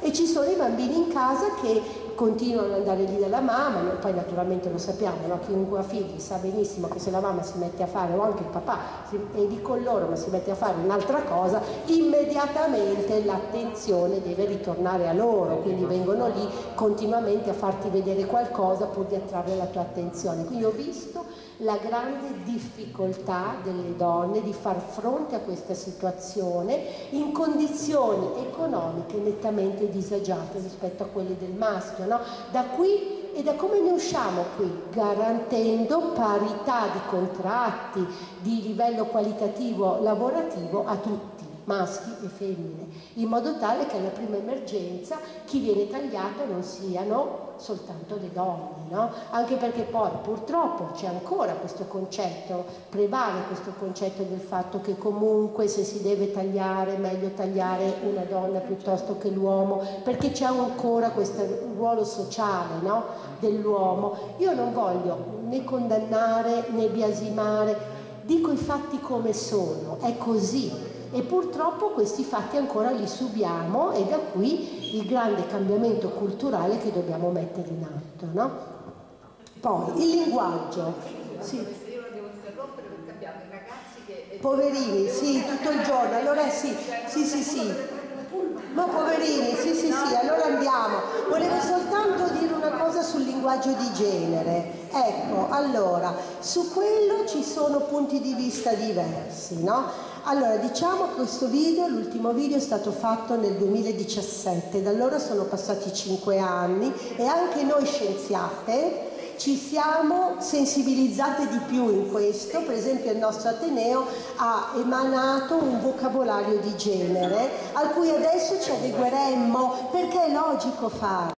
e ci sono i bambini in casa che continuano ad andare lì dalla mamma, poi naturalmente lo sappiamo, no? chiunque ha figli sa benissimo che se la mamma si mette a fare, o anche il papà è lì con loro ma si mette a fare un'altra cosa, immediatamente l'attenzione deve ritornare a loro, quindi vengono lì continuamente a farti vedere qualcosa pur di attrarre la tua attenzione. Quindi ho visto la grande difficoltà delle donne di far fronte a questa situazione in condizioni economiche nettamente disagiate rispetto a quelle del maschio. No? Da qui e da come ne usciamo qui? Garantendo parità di contratti, di livello qualitativo lavorativo a tutti maschi e femmine, in modo tale che alla prima emergenza chi viene tagliato non siano soltanto le donne, no? anche perché poi purtroppo c'è ancora questo concetto, prevale questo concetto del fatto che comunque se si deve tagliare meglio tagliare una donna piuttosto che l'uomo, perché c'è ancora questo ruolo sociale no? dell'uomo. Io non voglio né condannare né biasimare, dico i fatti come sono, è così, e purtroppo questi fatti ancora li subiamo e da qui il grande cambiamento culturale che dobbiamo mettere in atto. No? Poi il linguaggio. Sì. Poverini, sì, tutto il giorno, allora sì, sì, sì, sì. Ma poverini, sì, sì, sì, allora andiamo. Volevo soltanto dire una cosa sul linguaggio di genere. Ecco, allora, su quello ci sono punti di vista diversi, no? Allora, diciamo che questo video, l'ultimo video è stato fatto nel 2017, da allora sono passati cinque anni e anche noi scienziate ci siamo sensibilizzate di più in questo, per esempio il nostro Ateneo ha emanato un vocabolario di genere al cui adesso ci adegueremmo perché è logico farlo.